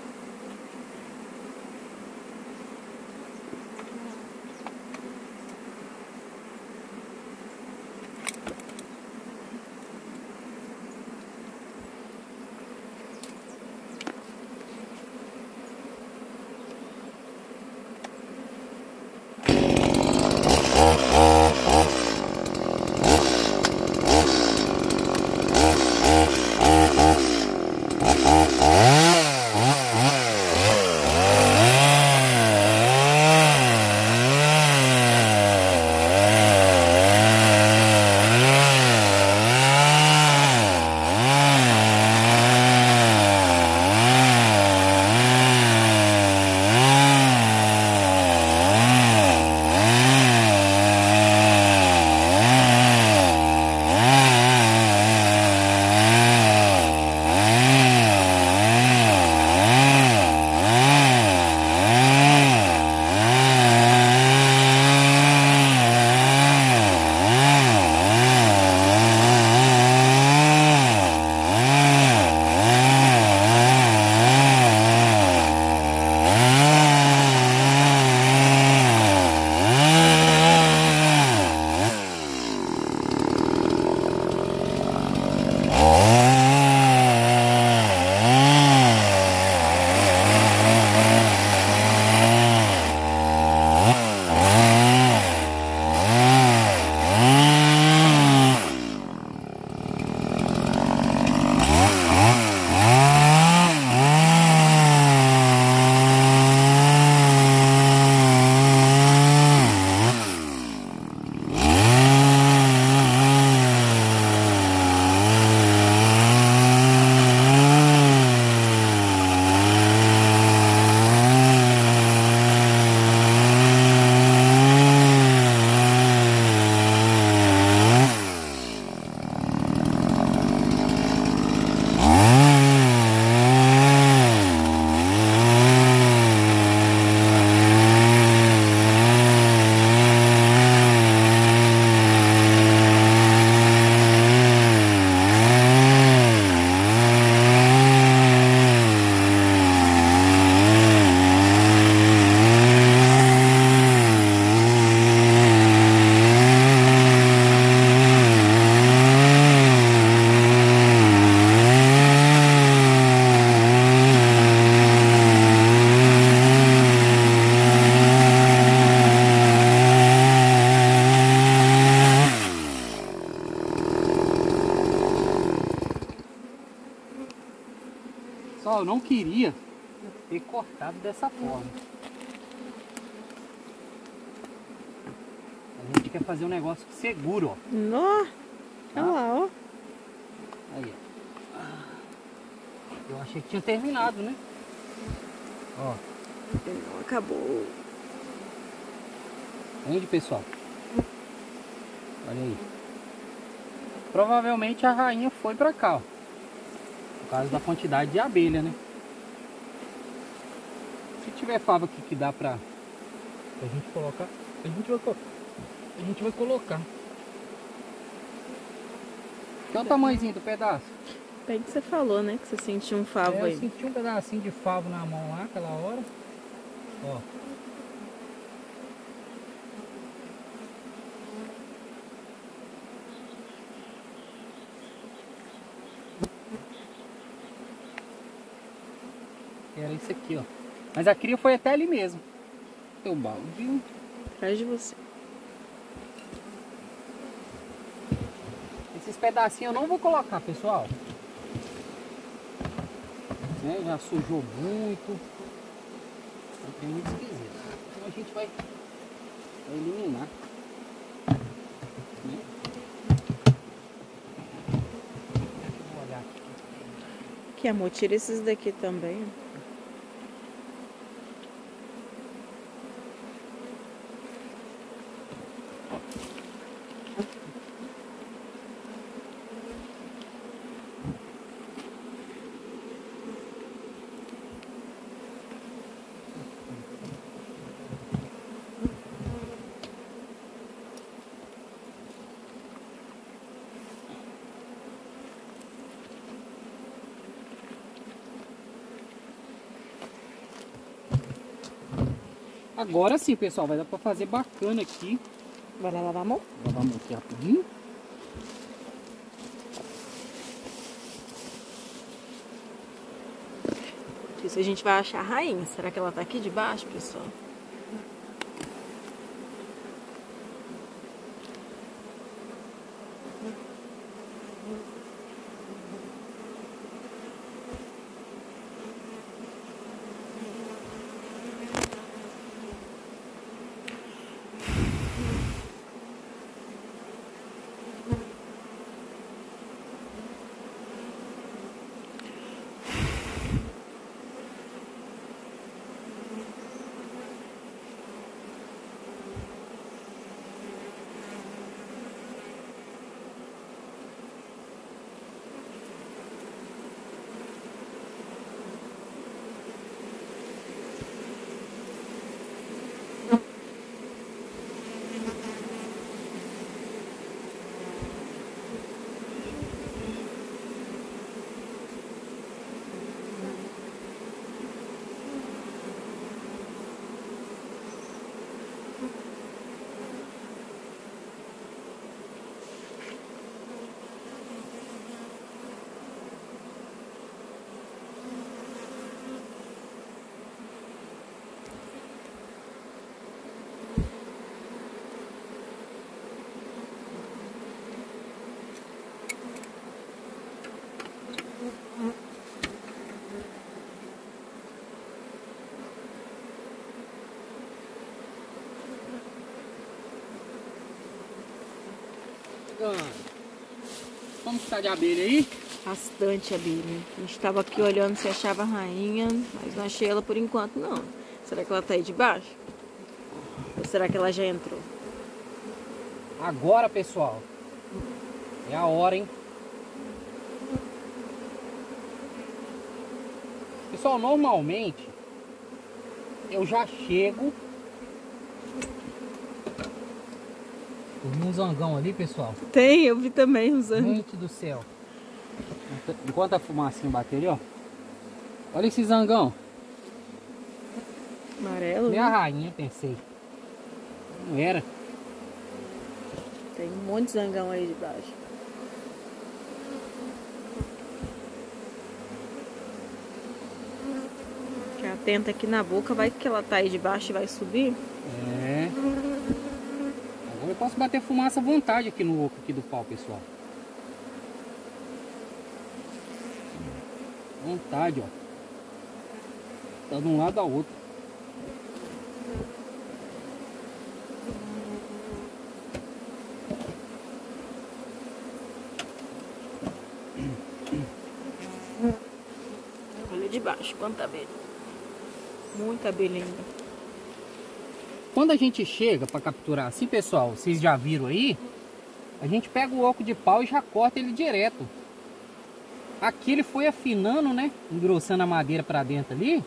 Dessa forma. A gente quer fazer um negócio seguro, ó. Nó! Tá? Olha lá, ó. Aí, ó. Eu achei que tinha terminado, né? Ó, Não, acabou. entende, pessoal? Olha aí. Provavelmente a rainha foi pra cá, ó. Por causa da quantidade de abelha, né? Se tiver fava aqui que dá pra, pra gente colocar, a gente vai, a gente vai colocar. Que é o tamanhozinho do pedaço? Bem que você falou, né? Que você sentiu um favo É, eu aí. senti um pedacinho de favo na mão lá, aquela hora. Ó. Era isso aqui, ó. Mas a cria foi até ali mesmo. Teu balde. Atrás de você. Esses pedacinhos eu não vou colocar, pessoal. Né, Já sujou muito. Tem muito esquisito. Então a gente vai, vai eliminar. Né? Que amor, tira esses daqui também. Agora sim, pessoal, vai dar pra fazer bacana aqui. Vai lá lavar a mão? Lavar a mão aqui rapidinho. Isso a gente vai achar a rainha. Será que ela tá aqui debaixo, pessoal? Como que tá de abelha aí? Bastante abelha. A gente tava aqui olhando se achava a rainha, mas não achei ela por enquanto, não. Será que ela tá aí debaixo? Ou será que ela já entrou? Agora, pessoal, é a hora, hein? Pessoal, normalmente eu já chego. Eu vi um zangão ali, pessoal. Tem, eu vi também usando. Gente do céu. Enquanto a fumacinha bater ali, ó. Olha esse zangão. Amarelo. Minha né? rainha, pensei. Não era. Tem um monte de zangão aí debaixo. Fique atenta aqui na boca, vai que ela tá aí debaixo e vai subir. É. Posso bater fumaça à vontade aqui no oco aqui do pau, pessoal. Vontade, ó. Tá de um lado ao outro. Olha debaixo, quanta abelha. Muita abelha ainda. Quando a gente chega para capturar assim, pessoal, vocês já viram aí, a gente pega o oco de pau e já corta ele direto. Aqui ele foi afinando, né? Engrossando a madeira para dentro ali.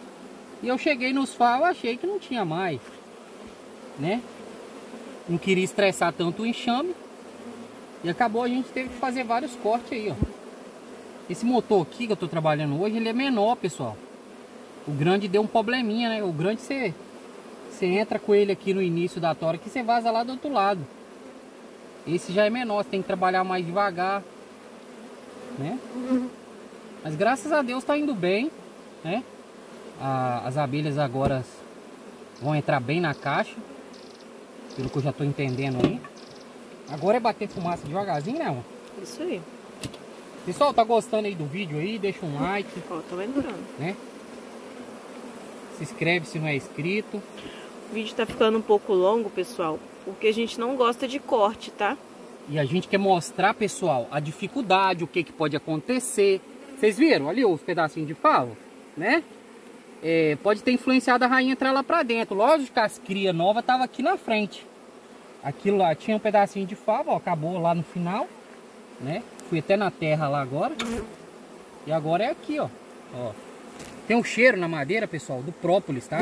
E eu cheguei nos falos, achei que não tinha mais, né? Não queria estressar tanto o enxame. E acabou, a gente teve que fazer vários cortes aí, ó. Esse motor aqui que eu tô trabalhando hoje, ele é menor, pessoal. O grande deu um probleminha, né? O grande você, você entra com ele aqui no início da tora que você vaza lá do outro lado. Esse já é menor, você tem que trabalhar mais devagar, né? Mas graças a Deus tá indo bem, né? A- as abelhas agora vão entrar bem na caixa, pelo que eu já tô entendendo aí. Agora é bater fumaça devagarzinho, né, amor? Isso aí. Pessoal, tá gostando aí do vídeo aí? Deixa um like, Ó, tô entrando. né? Se inscreve se não é inscrito. O vídeo tá ficando um pouco longo, pessoal, porque a gente não gosta de corte, tá? E a gente quer mostrar, pessoal, a dificuldade, o que, que pode acontecer. Vocês viram ali os pedacinhos de favo, né? É, pode ter influenciado a rainha entrar lá pra dentro. Lógico que as crias novas estavam aqui na frente. Aquilo lá tinha um pedacinho de favo, ó, acabou lá no final, né? Fui até na terra lá agora. E agora é aqui, ó. ó. Tem um cheiro na madeira, pessoal, do própolis, tá?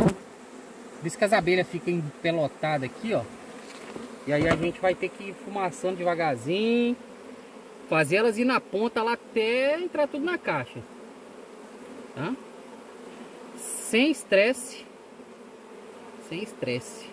Por isso que as abelhas ficam empelotadas aqui, ó. E aí a gente vai ter que ir fumaçando devagarzinho. Fazer elas ir na ponta lá até entrar tudo na caixa. Tá? Sem estresse. sem estresse.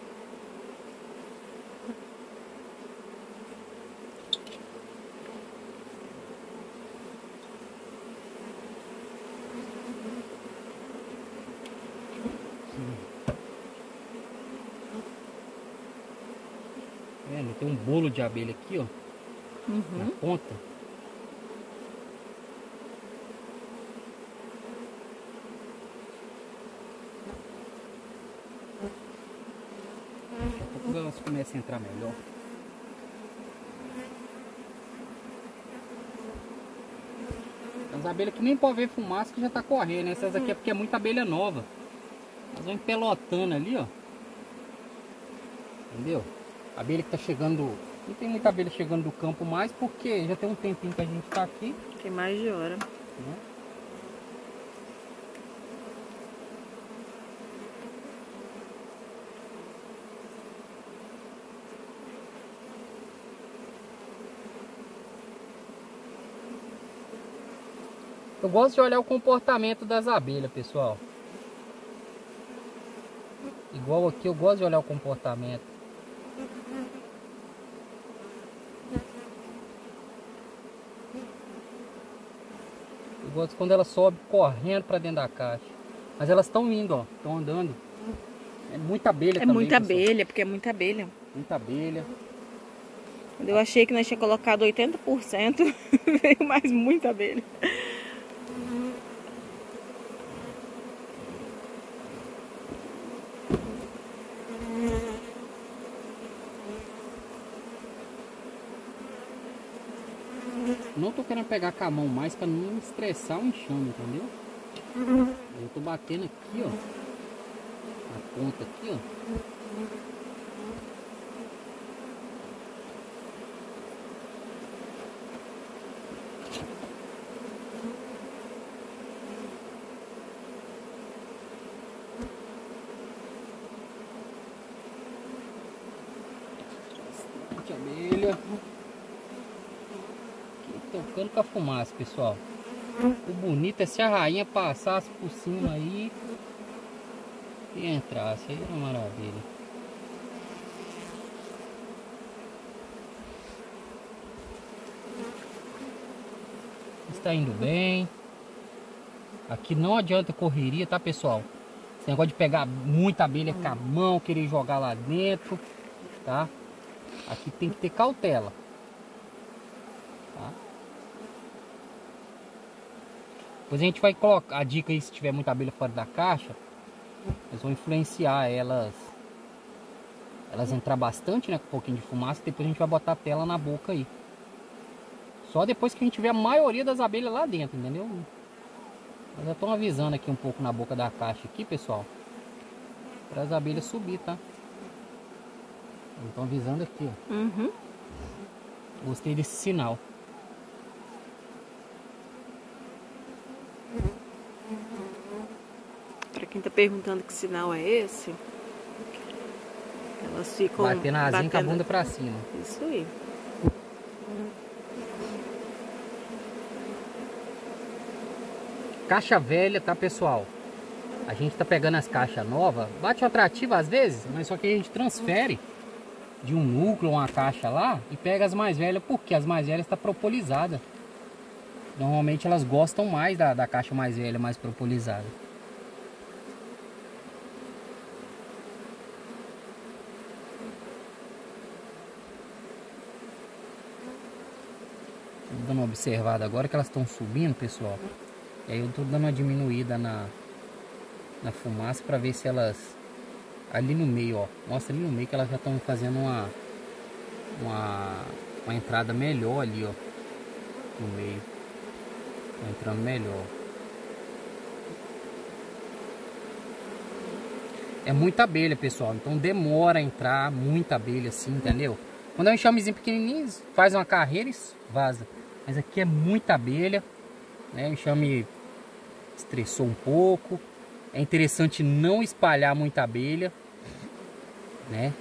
Vendo? Tem um bolo de abelha aqui, ó. Uhum. Na ponta. Daqui a pouco elas começam a entrar melhor. As abelhas que nem pode ver fumaça que já tá correndo. Né? Essas aqui é porque é muita abelha nova. Elas vão empelotando ali, ó. Entendeu? Abelha que tá chegando. Não tem muita abelha chegando do campo mais, porque já tem um tempinho que a gente tá aqui. Tem mais de hora. Né? Eu gosto de olhar o comportamento das abelhas, pessoal. Igual aqui, eu gosto de olhar o comportamento. Quando ela sobe correndo para dentro da caixa. Mas elas estão indo, ó. Estão andando. É muita abelha é também, muita pessoal. abelha, porque é muita abelha. Muita abelha. Quando eu achei que nós tinha colocado 80%, veio mais muita abelha. Querendo pegar com a mão mais para não estressar o enxame, entendeu? Eu tô batendo aqui, ó. Na ponta aqui, ó. Bastante abelha. Aqui, tocando com a fumaça, pessoal. O bonito é se a rainha passasse por cima aí e entrasse. Aí era maravilha. Está indo bem. Aqui não adianta correria, tá pessoal? Esse negócio de pegar muita abelha com a mão, querer jogar lá dentro, tá? Aqui tem que ter cautela. Depois a gente vai colocar a dica aí se tiver muita abelha fora da caixa. Eles vão influenciar elas. Elas entrar bastante, né? Com um pouquinho de fumaça. Depois a gente vai botar a tela na boca aí. Só depois que a gente vê a maioria das abelhas lá dentro, entendeu? Eu já estou avisando aqui um pouco na boca da caixa aqui, pessoal. Para as abelhas subir, tá? Estão avisando aqui, ó. Uhum. Gostei desse sinal. Pra quem tá perguntando que sinal é esse, elas ficam Batendo asinha com a bunda pra cima. Isso aí. Caixa velha, tá, pessoal? A gente tá pegando as caixas novas. Bate o atrativo às vezes, mas só que a gente transfere de um núcleo, uma caixa lá e pega as mais velhas, porque as mais velhas tá propolizada. Normalmente elas gostam mais da, da caixa mais velha, mais propolizada. Dando uma observada agora que elas estão subindo, pessoal. E aí eu tô dando uma diminuída na, na fumaça para ver se elas ali no meio, ó. Mostra ali no meio que elas já estão fazendo uma, uma uma entrada melhor ali, ó. No meio. Tá entrando melhor. É muita abelha, pessoal. Então demora a entrar muita abelha assim, entendeu? Quando é um enxamezinho pequenininho, faz uma carreira e vaza. Mas aqui é muita abelha, né? O enxame estressou um pouco. É interessante não espalhar muita abelha, né?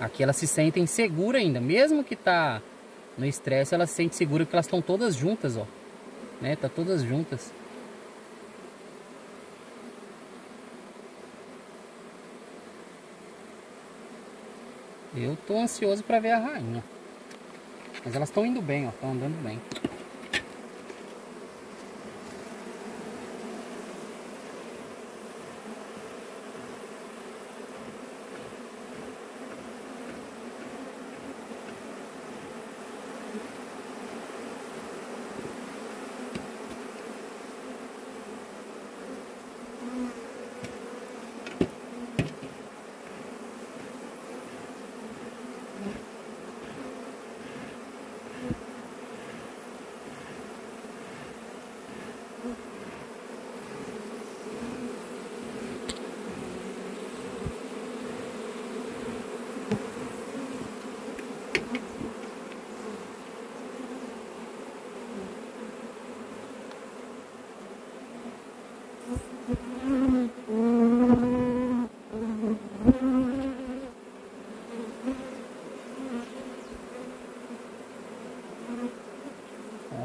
Aqui elas se sentem seguras ainda, mesmo que tá no estresse, elas se sentem seguras porque elas estão todas juntas, ó. Né? Tá todas juntas. Eu tô ansioso para ver a rainha. Mas elas estão indo bem, ó, estão andando bem.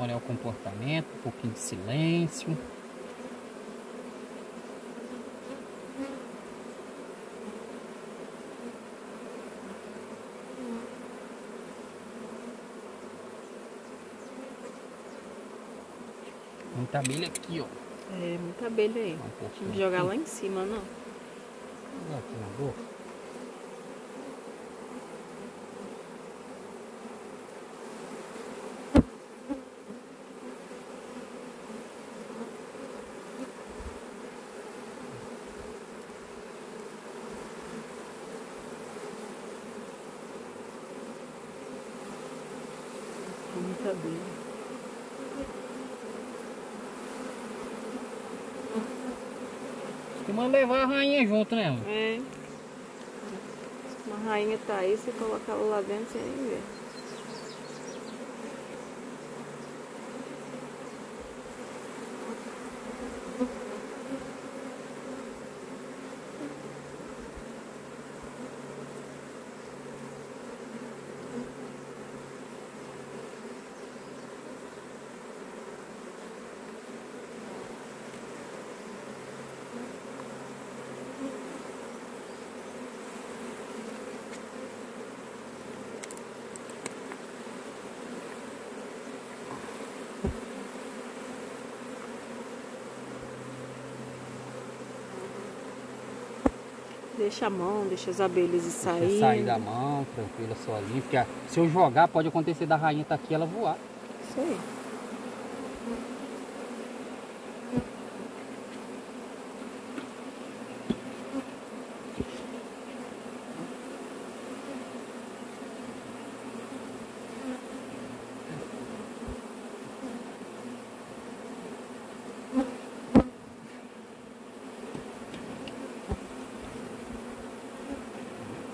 Olha o um pouquinho de silêncio. Muita abelha aqui, ó. É, muita abelha aí. Um Tinha que jogar lá em cima, não. Aqui na boca. Muita abelha. Que levar a rainha junto, né? É. Uma rainha tá aí, você coloca ela lá dentro sem nem ver. Deixa a mão, deixa as abelhas ir Deixa saindo. sair da mão, tranquila, sozinha. Porque se eu jogar, pode acontecer da rainha estar aqui e ela voar. Isso aí.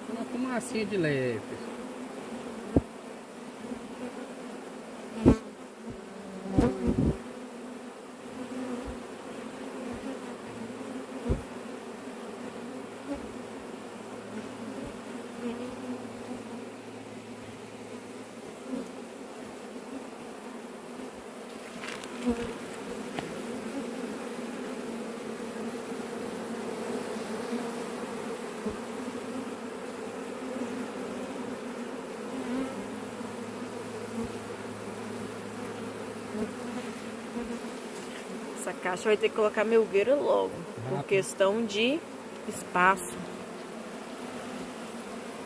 Uma fumacinha de leve. Essa caixa vai ter que colocar melgueira logo. Por questão de espaço.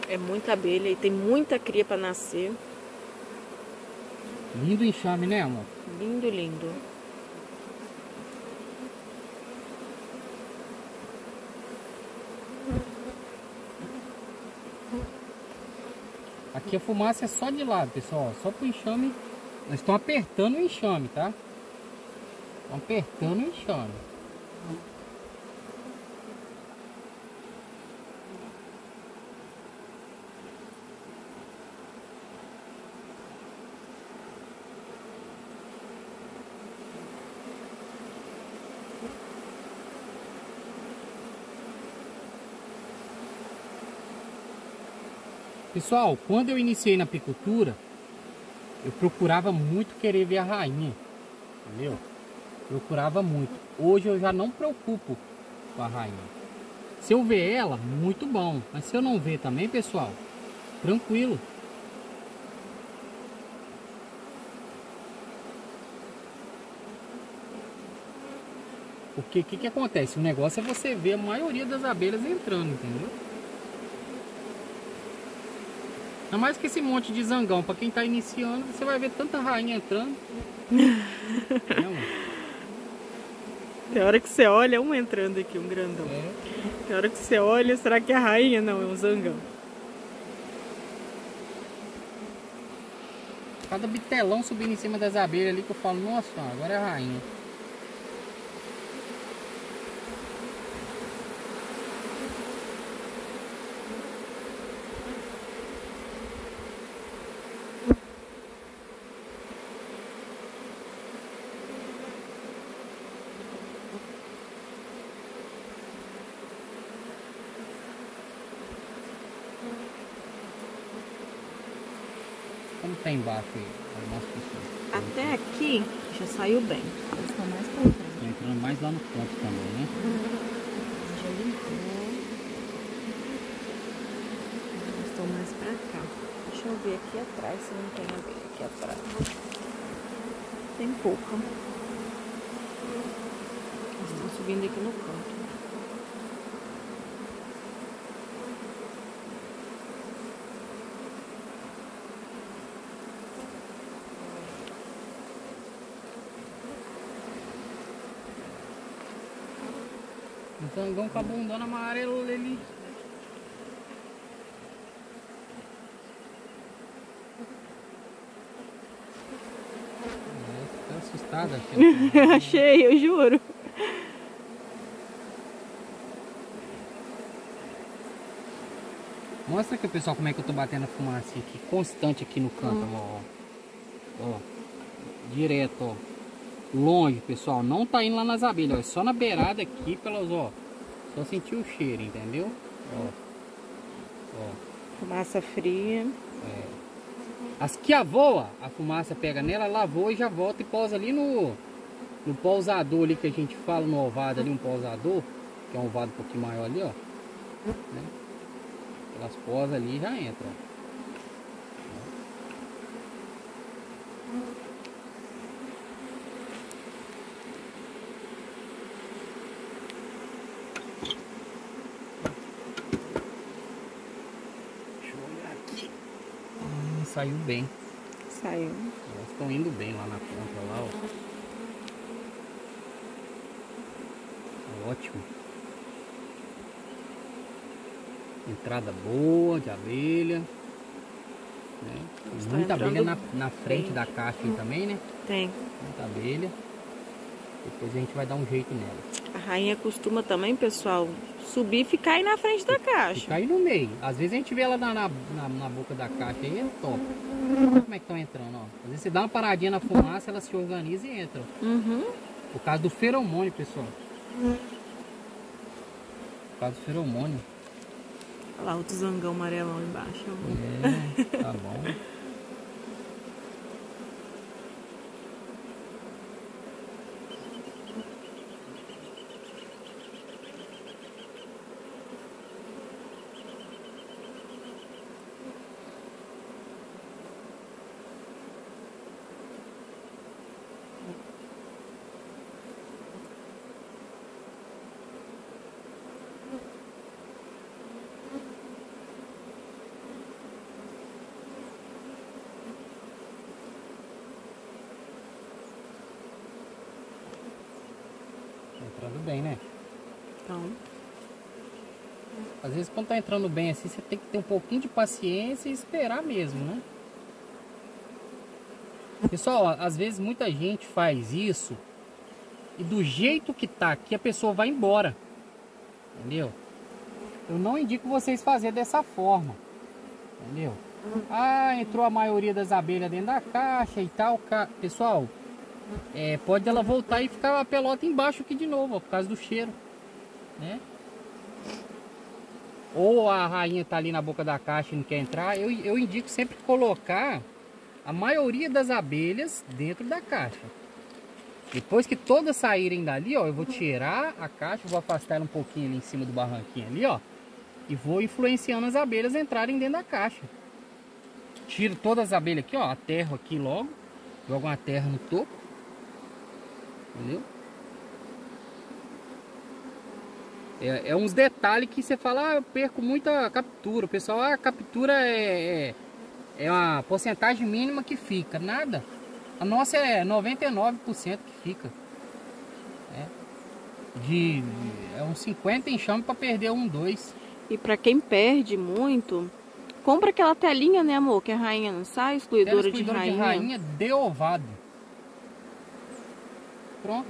É muita abelha e tem muita cria para nascer. Lindo enxame, né, amor? Lindo, lindo. Aqui a fumaça é só de lado, pessoal. Só pro enxame. Nós estamos apertando o enxame, tá? Apertando o enxame. Pessoal, quando eu iniciei na apicultura, eu procurava muito querer ver a rainha. Entendeu? Procurava muito. Hoje eu já não preocupo com a rainha. Se eu ver ela, muito bom. Mas se eu não ver também, pessoal, Tranquilo. Porque o que, que acontece? O negócio é você ver a maioria das abelhas entrando, entendeu? Ainda mais que esse monte de zangão, para quem está iniciando, você vai ver tanta rainha entrando. Tem hora que você olha, um entrando aqui, um grandão. É. Tem hora que você olha, será que é a rainha? Não, é um zangão. Cada bitelão subindo em cima das abelhas ali que eu falo, nossa, agora é a rainha. Embaixo aí? Até aqui já saiu bem. Eles estão mais pra. Estão entrando mais lá no ponto também, né? Já limpou. Estão mais pra cá. Deixa eu ver aqui atrás se não tem abelha aqui atrás. Tem pouca. Eles estão subindo aqui no canto. O zangão com a bundona amarela ali. É, tá assustada. Achei, eu juro. Mostra aqui, pessoal, como é que eu tô batendo a fumaça aqui, constante aqui no canto, hum. ó. Ó, direto, ó longe, pessoal. Não tá indo lá nas abelhas, ó. É só na beirada aqui, pelas, ó. Só sentir o cheiro, entendeu? Ó. Ó. Fumaça fria. É. As que a voa, a fumaça pega nela, lavou e já volta e pousa ali no, no pousador ali que a gente fala, no ovado ali, um pousador, que é um ovado um pouquinho maior ali, ó. Né? Elas posam ali e já entram, ó. Saiu bem. Saiu. Elas estão indo bem lá na ponta, lá, ó. Ótimo. Entrada boa de abelha. Né? Muita abelha na, na frente bem. da caixa aí também, né? Tem. Muita abelha. Depois a gente vai dar um jeito nela. A rainha costuma também, pessoal, subir e ficar aí na frente da caixa. Ficar aí no meio. Às vezes a gente vê ela na, na, na boca da caixa aí, é top. Olha como é que estão entrando, ó. Às vezes você dá uma paradinha na fumaça, ela se organiza e entra. Uhum. Por causa do feromônio, pessoal. Por causa do feromônio. Olha lá, outro zangão amarelão embaixo. É, tá bom. entrando bem, né? Então. Às vezes quando tá entrando bem assim, você tem que ter um pouquinho de paciência e esperar mesmo, né? Pessoal, às vezes muita gente faz isso e do jeito que tá aqui a pessoa vai embora. Entendeu? Eu não indico vocês fazer dessa forma. Entendeu? Ah, entrou a maioria das abelhas dentro da caixa e tal. Pessoal, é, pode ela voltar e ficar a pelota embaixo aqui de novo, ó, por causa do cheiro, né? Ou a rainha tá ali na boca da caixa e não quer entrar, eu, eu indico sempre colocar a maioria das abelhas dentro da caixa. Depois que todas saírem dali, ó, eu vou tirar a caixa, vou afastar ela um pouquinho ali em cima do barranquinho ali, ó. E vou influenciando as abelhas entrarem dentro da caixa. tiro todas as abelhas aqui, ó. Aterro aqui logo. Jogo uma terra no topo. Entendeu? É, é uns detalhes que você fala, ah, eu perco muita captura. O pessoal, ah, a captura é, é, é uma porcentagem mínima que fica. Nada. A nossa é 99% que fica. É. De, é uns 50 enxame para perder um, dois. E para quem perde muito, compra aquela telinha, né, amor? Que a rainha não sai, excluidora, excluidora de rainha. de rainha de ovado. Pronto.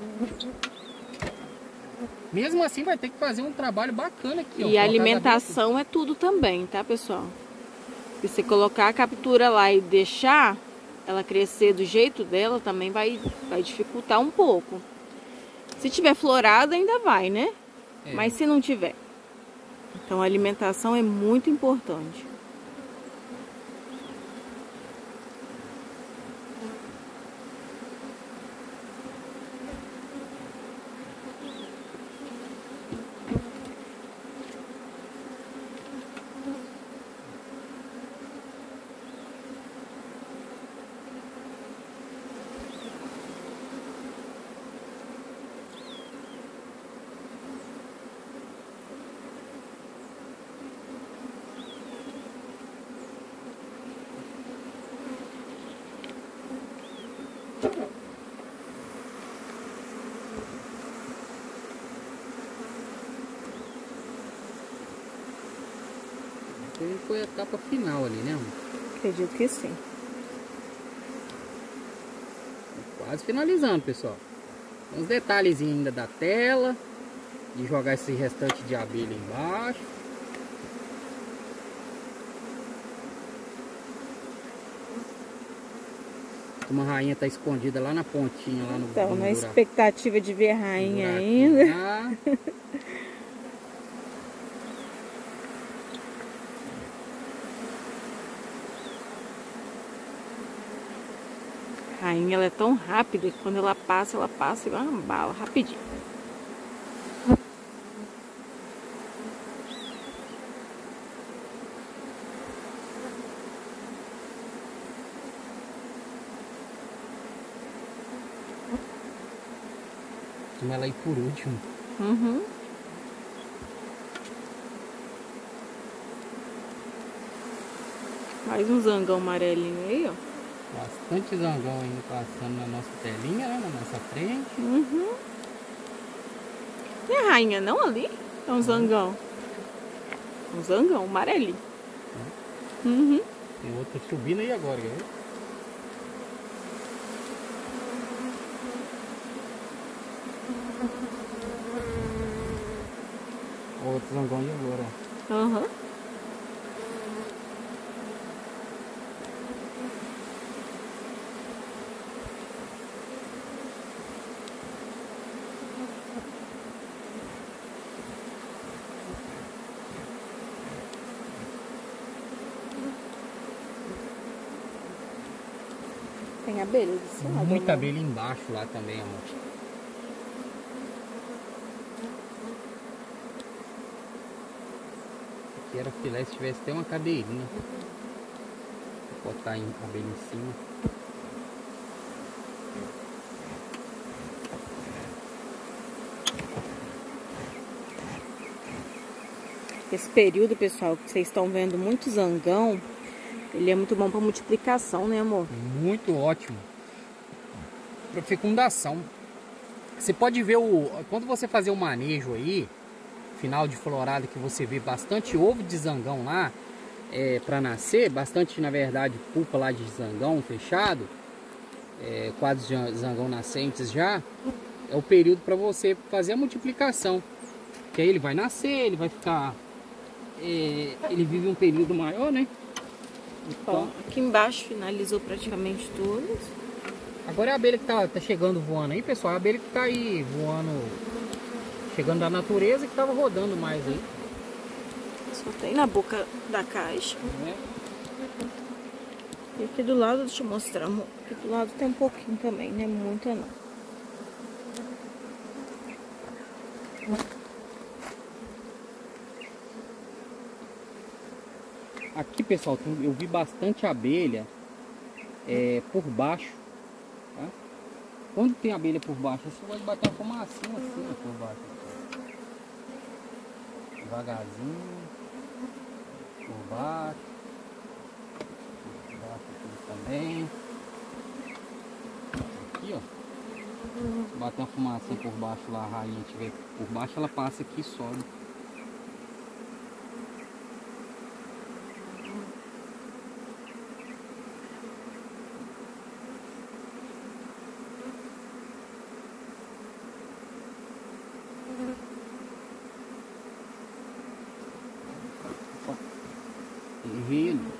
Mesmo assim vai ter que fazer um trabalho bacana aqui. E ó, a alimentação é tudo também, tá, pessoal? Se você colocar a captura lá e deixar ela crescer do jeito dela, também vai, vai dificultar um pouco. Se tiver florada, ainda vai, né? É. Mas se não tiver. Então a alimentação é muito importante. foi a etapa final ali, né? Acredito que sim. Quase finalizando, pessoal. Uns detalhes ainda da tela. De jogar esse restante de abelha embaixo. Uma rainha tá escondida lá na pontinha, lá no Então, na expectativa de ver a rainha ainda. rainha ela é tão rápida que quando ela passa, ela passa igual uma bala, rapidinho. Vamos ela ir por último. Uhum. Mais um zangão amarelinho aí, ó. Bastante zangão ainda passando na nossa telinha, né? Na nossa frente. Uhum. Tem a rainha não ali? É um zangão. Um zangão, amarelinho. Uhum. Tem outro subindo aí agora, quer abelha desse lado? Muita abelha embaixo lá também, amor. Aqui era filé se tivesse até uma cadeirinha. Vou botar a abelha em cima. Esse período, pessoal, que vocês estão vendo muito zangão, ele é muito bom para multiplicação, né, amor? Muito ótimo. Para fecundação. Você pode ver o quando você fazer o manejo aí, final de florada que você vê bastante ovo de zangão lá, é, para nascer, bastante na verdade pulpa lá de zangão fechado, é, quadros de zangão nascentes já, é o período para você fazer a multiplicação. Que aí ele vai nascer, ele vai ficar, é, ele vive um período maior, né? Ó, aqui embaixo finalizou praticamente todas. Agora é a abelha que tá, tá chegando voando aí, pessoal. A abelha que tá aí voando, chegando da natureza que tava rodando mais aí. Só tem na boca da caixa. É. E aqui do lado, deixa eu mostrar, amor. Aqui do lado tem um pouquinho também, não é muita não. Aqui, pessoal, eu vi bastante abelha é, por baixo. Tá? Quando tem abelha por baixo, você pode bater uma fumacinha assim por baixo. Devagarzinho. Por baixo. Por baixo aqui também. Aqui, ó. Bater uma fumacinha por baixo lá, a rainha tiver por baixo, ela passa aqui e sobe. Terreno.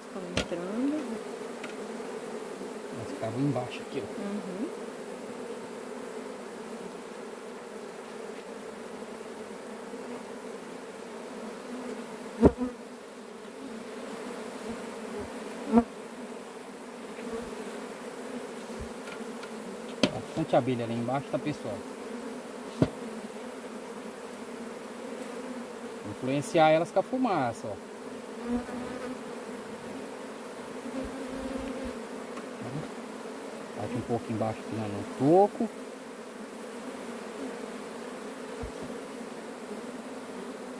Estão entrando. Embaixo aqui, ó. Uhum. Bastante abelha ali embaixo, tá pessoal? Influenciar elas com a fumaça, ó. Bate um pouco embaixo aqui no toco.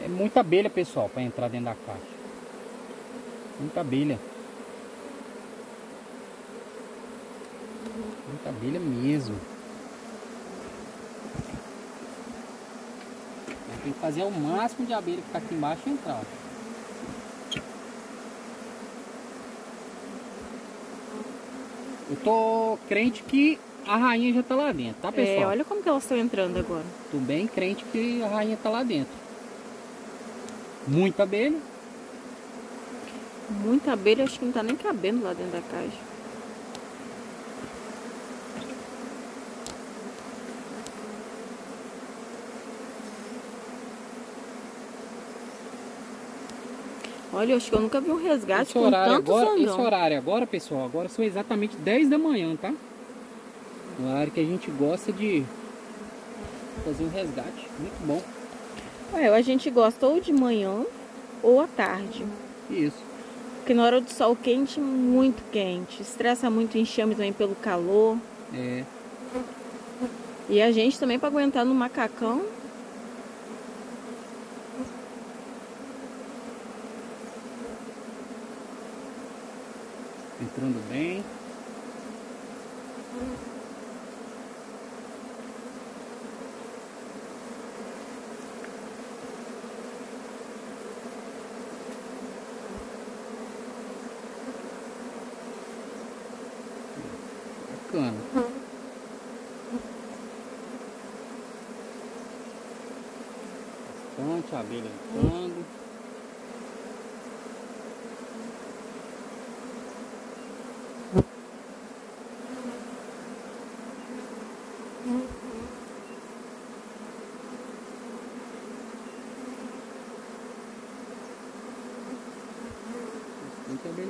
É muita abelha, pessoal, para entrar dentro da caixa. Muita abelha. Muita abelha mesmo. Tem que fazer o máximo de abelha que tá aqui embaixo e entrar. ó. Tô crente que a rainha já tá lá dentro, tá pessoal? É, olha como que elas estão entrando agora. Tô bem crente que a rainha tá lá dentro. Muita abelha. Muita abelha, acho que não tá nem cabendo lá dentro da caixa. Olha, eu acho que eu nunca vi um resgate Esse com horário, tanto agora, zangão. esse horário agora, pessoal, agora são exatamente 10 da manhã, tá? O horário que a gente gosta de fazer um resgate. Muito bom. É, a gente gosta ou de manhã ou à tarde. Isso. Porque na hora do sol quente, muito quente. Estressa muito o enxame também pelo calor. É. E a gente também para aguentar no macacão. Entrando bem. Bacana. Bastante abelha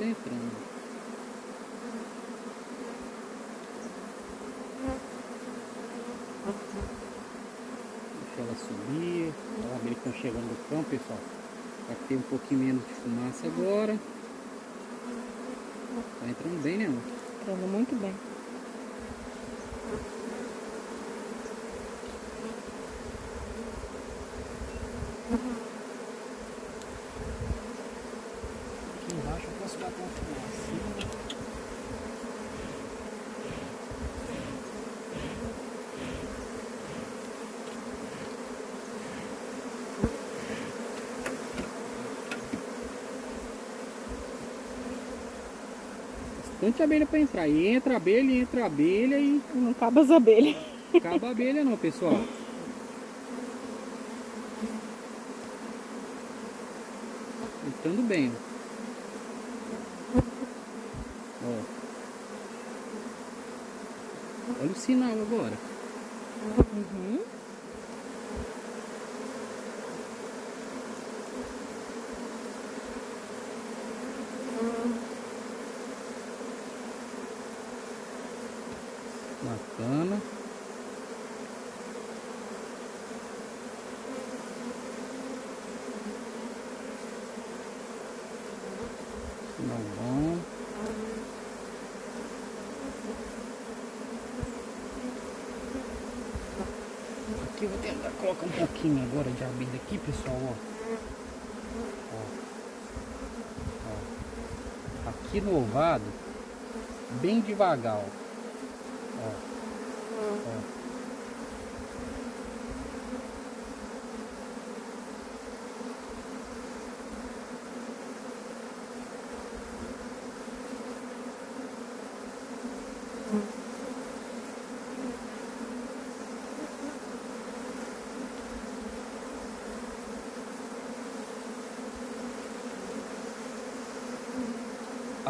entrando. Entrando. Deixa ela subir. Abelhas que estão chegando no campo, pessoal. Vai ter um pouquinho menos de fumaça agora. Tá entrando bem, né? Entrando muito bem. Bastante abelha para entrar. E entra abelha, entra abelha e Não acaba as abelhas. acaba a abelha não, pessoal. Entrando bem. Ó. Olha o sinal agora. Uhum. Bacana. Não bom. Aqui eu vou tentar colocar um pouquinho agora de abelha aqui, pessoal, ó. Ó. Ó. Aqui no ovado, bem devagar, ó.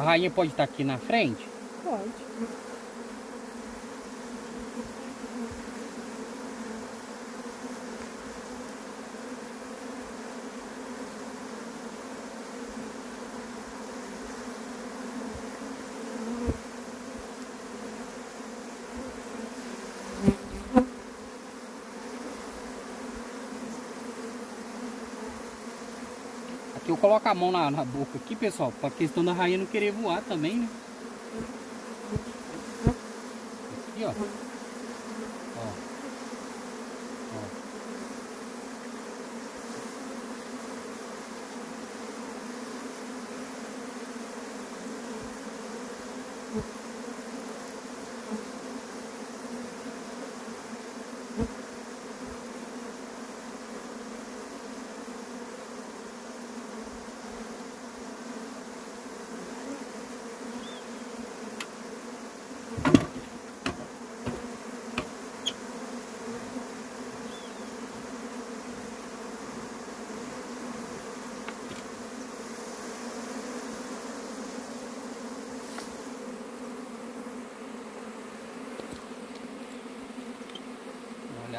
Rainha pode estar aqui na frente? Pode. Coloco a mão na, na boca aqui, pessoal, pra questão da rainha não querer voar também, né? Aqui, ó. Ó. Ó. Vou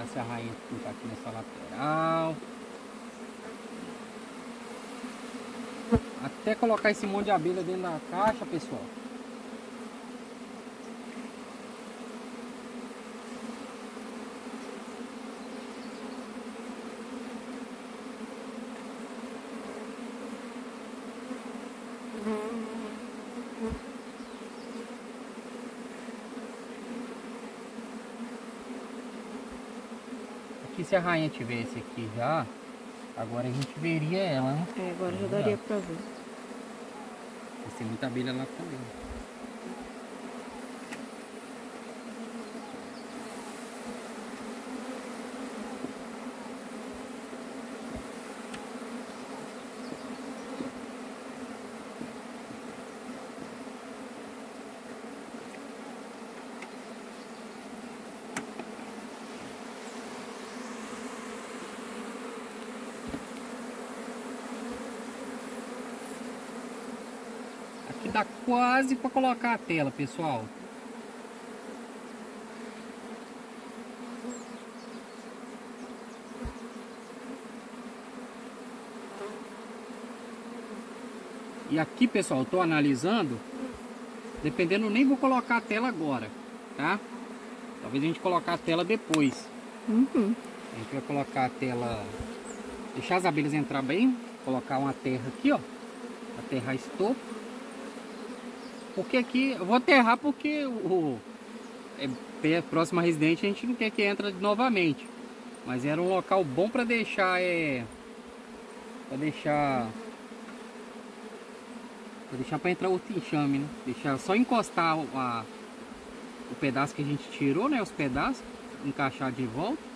se a rainha não tá aqui nessa lateral. Até colocar esse monte de abelha dentro da caixa, pessoal. Se a rainha tivesse aqui já, agora a gente veria ela, né? É, agora já daria pra ver. Mas tem muita abelha lá também. Aqui dá quase para colocar a tela, pessoal. E aqui, pessoal, tô analisando. Dependendo, nem vou colocar a tela agora, tá? Talvez a gente colocar a tela depois. Uhum. A gente vai colocar a tela, deixar as abelhas entrar bem, colocar uma terra aqui, ó, aterrar esse topo. Porque aqui, eu vou aterrar porque o é, pé- próximo a residente a gente não quer que entre novamente. Mas era um local bom para deixar, é, para deixar, para deixar para entrar outro enxame, né? Deixar só encostar a, o pedaço que a gente tirou, né? Os pedaços, encaixar de volta.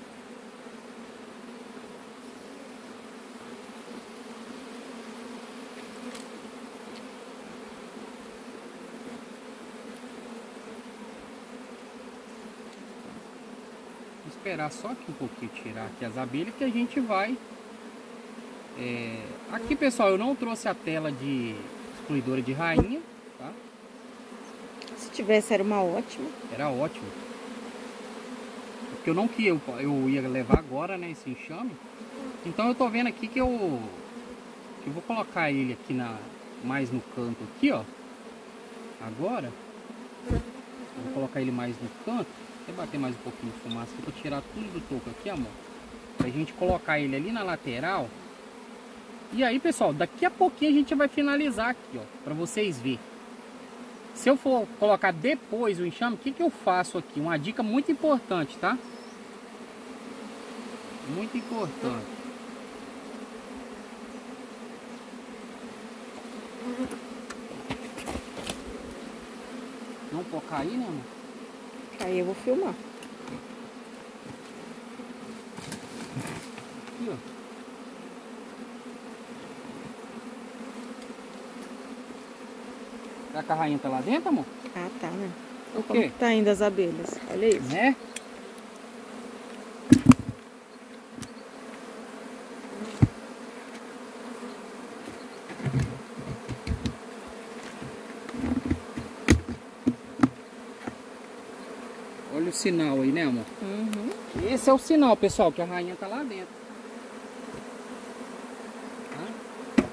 Esperar só aqui um pouquinho tirar aqui as abelhas que a gente vai é, aqui pessoal eu não trouxe a tela de excluidora de rainha tá? Se tivesse, era uma ótima. era ótimo porque eu não que eu, eu ia levar agora, né, esse enxame. Então eu tô vendo aqui que eu, que eu vou colocar ele aqui na, mais no canto aqui, ó. Agora, vou colocar ele mais no canto, até bater mais um pouquinho de fumaça pra tirar tudo do toco aqui, amor. Pra gente colocar ele ali na lateral. E aí, pessoal, daqui a pouquinho a gente vai finalizar aqui, ó, pra vocês verem. Se eu for colocar depois o enxame, o que, que eu faço aqui? Uma dica muito importante, tá? Muito importante. Não pode cair, né, amor? Aí eu vou filmar. Aqui, ó. Será que a rainha tá lá dentro, amor? Ah, tá, né? O quê? que tá indo as abelhas? Olha isso. Né? Sinal aí, né, amor? Uhum. Esse é o sinal, pessoal, que a rainha tá lá dentro. Tá?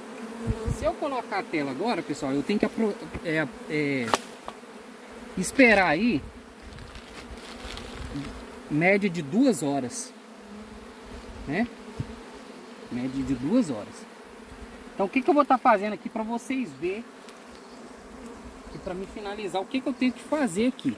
Se eu colocar a tela agora, pessoal, eu tenho que é, é, esperar aí média de duas horas, né? Média de duas horas. Então, o que, que eu vou estar fazendo aqui para vocês verem e para me finalizar o que, que eu tenho que fazer. Aqui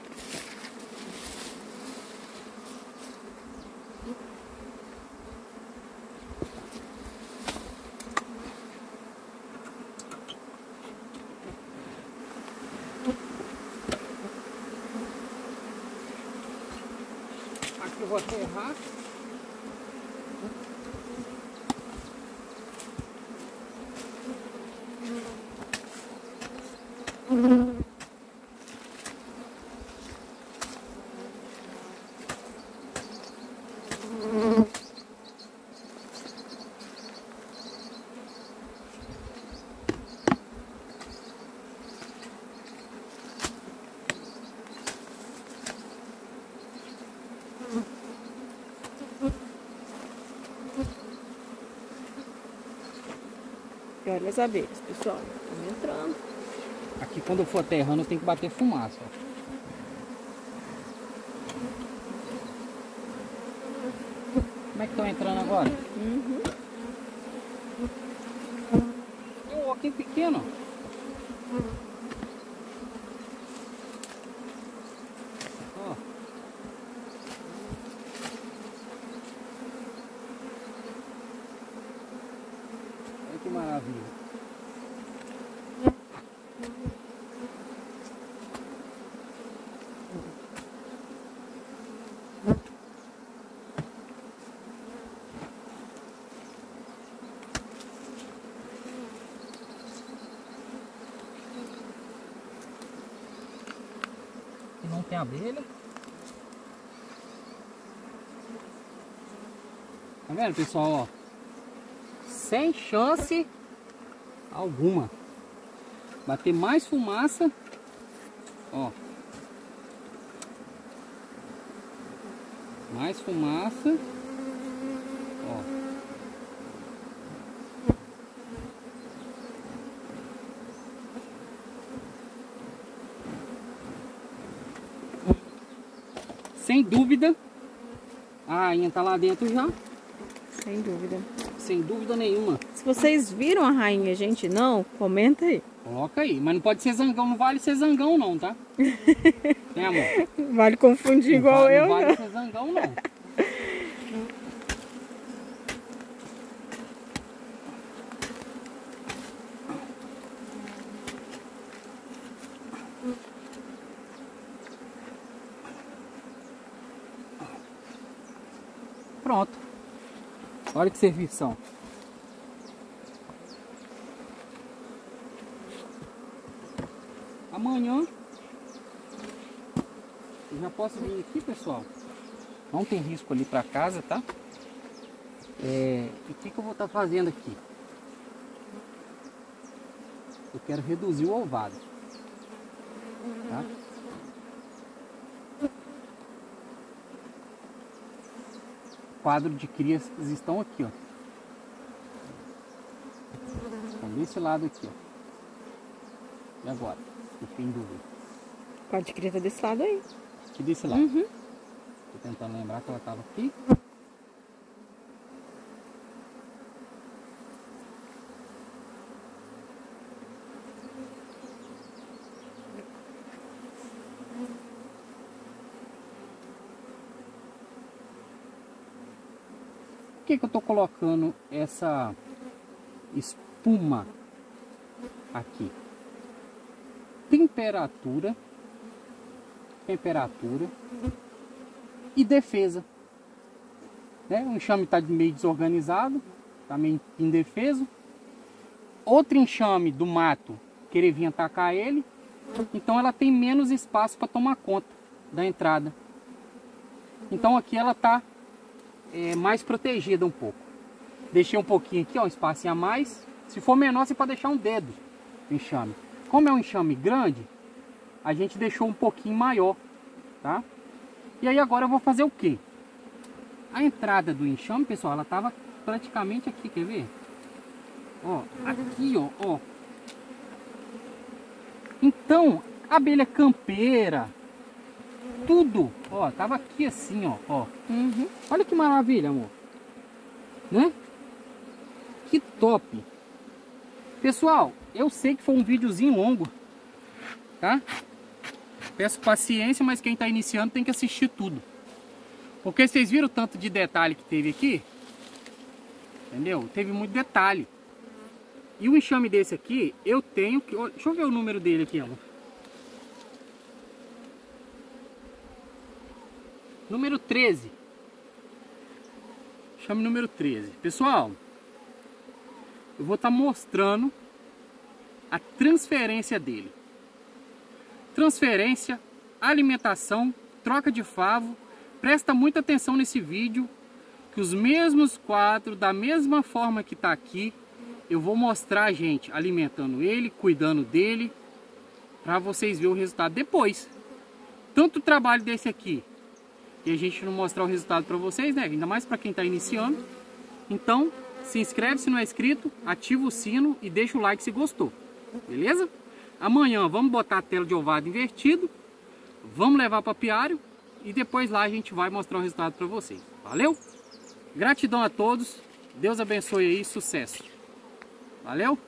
as abelhas, pessoal. Estão entrando. Aqui quando eu for aterrando eu tenho que bater fumaça. Como é que estão entrando agora? Uhum. Tem um oquinho pequeno. Ó. Olha que maravilha. que não tem abelha. Tá vendo, pessoal, ó? Sem chance alguma. Bater mais fumaça. Ó. Mais fumaça. Dúvida. A rainha tá lá dentro já. Sem dúvida. Sem dúvida nenhuma. Se vocês viram a rainha, gente não, comenta aí. Coloca aí. Mas não pode ser zangão. Não vale ser zangão não, tá? né, amor? Vale confundir Não igual vale- eu, Não vale né? ser zangão não. Pronto. Olha que servição. Amanhã eu já posso vir aqui, pessoal. Não tem risco ali para casa, tá? É, e o que, que eu vou estar fazendo aqui? Eu quero reduzir o ovado. Quadro de crias estão aqui, ó. Estão desse lado aqui, ó. E agora? Eu em dúvida. O quadro de cria tá desse lado aí. Aqui desse lado. Uhum. Tô tentando lembrar que ela tava aqui. Que, que eu tô colocando essa espuma aqui? Temperatura, temperatura e defesa. Né? O enxame está meio desorganizado, está meio indefeso. Outro enxame do mato querer vir atacar ele, então ela tem menos espaço para tomar conta da entrada. Então aqui ela está é, mais protegida um pouco. Deixei um pouquinho aqui, ó, um espacinho a mais. Se for menor, você pode deixar um dedo de enxame. Como é um enxame grande, a gente deixou um pouquinho maior, tá? E aí agora eu vou fazer o que? A entrada do enxame, pessoal, ela tava praticamente aqui, quer ver? Ó, aqui, ó, ó. Então, abelha campeira, tudo, ó, tava aqui assim, ó, ó. Uhum. Olha que maravilha, amor. Né? Que top. Pessoal, eu sei que foi um videozinho longo, tá? Peço paciência, mas quem está iniciando tem que assistir tudo. Porque vocês viram o tanto de detalhe que teve aqui? Entendeu? Teve muito detalhe. E o enxame desse aqui, eu tenho que... Deixa eu ver o número dele aqui, amor. Número 13. Chame número 13. Pessoal, eu vou estar tá mostrando a transferência dele. Transferência, alimentação, troca de favo. Presta muita atenção nesse vídeo, que os mesmos quadros, da mesma forma que está aqui, eu vou mostrar gente alimentando ele, cuidando dele, para vocês verem o resultado depois. Tanto trabalho desse aqui, e a gente não mostrar o resultado para vocês, né? Ainda mais para quem está iniciando. Então, se inscreve se não é inscrito, ativa o sino e deixa o like se gostou. Beleza? Amanhã vamos botar a tela de ovado invertido, vamos levar para piário e depois lá a gente vai mostrar o resultado para vocês. Valeu? Gratidão a todos, Deus abençoe aí, sucesso. Valeu?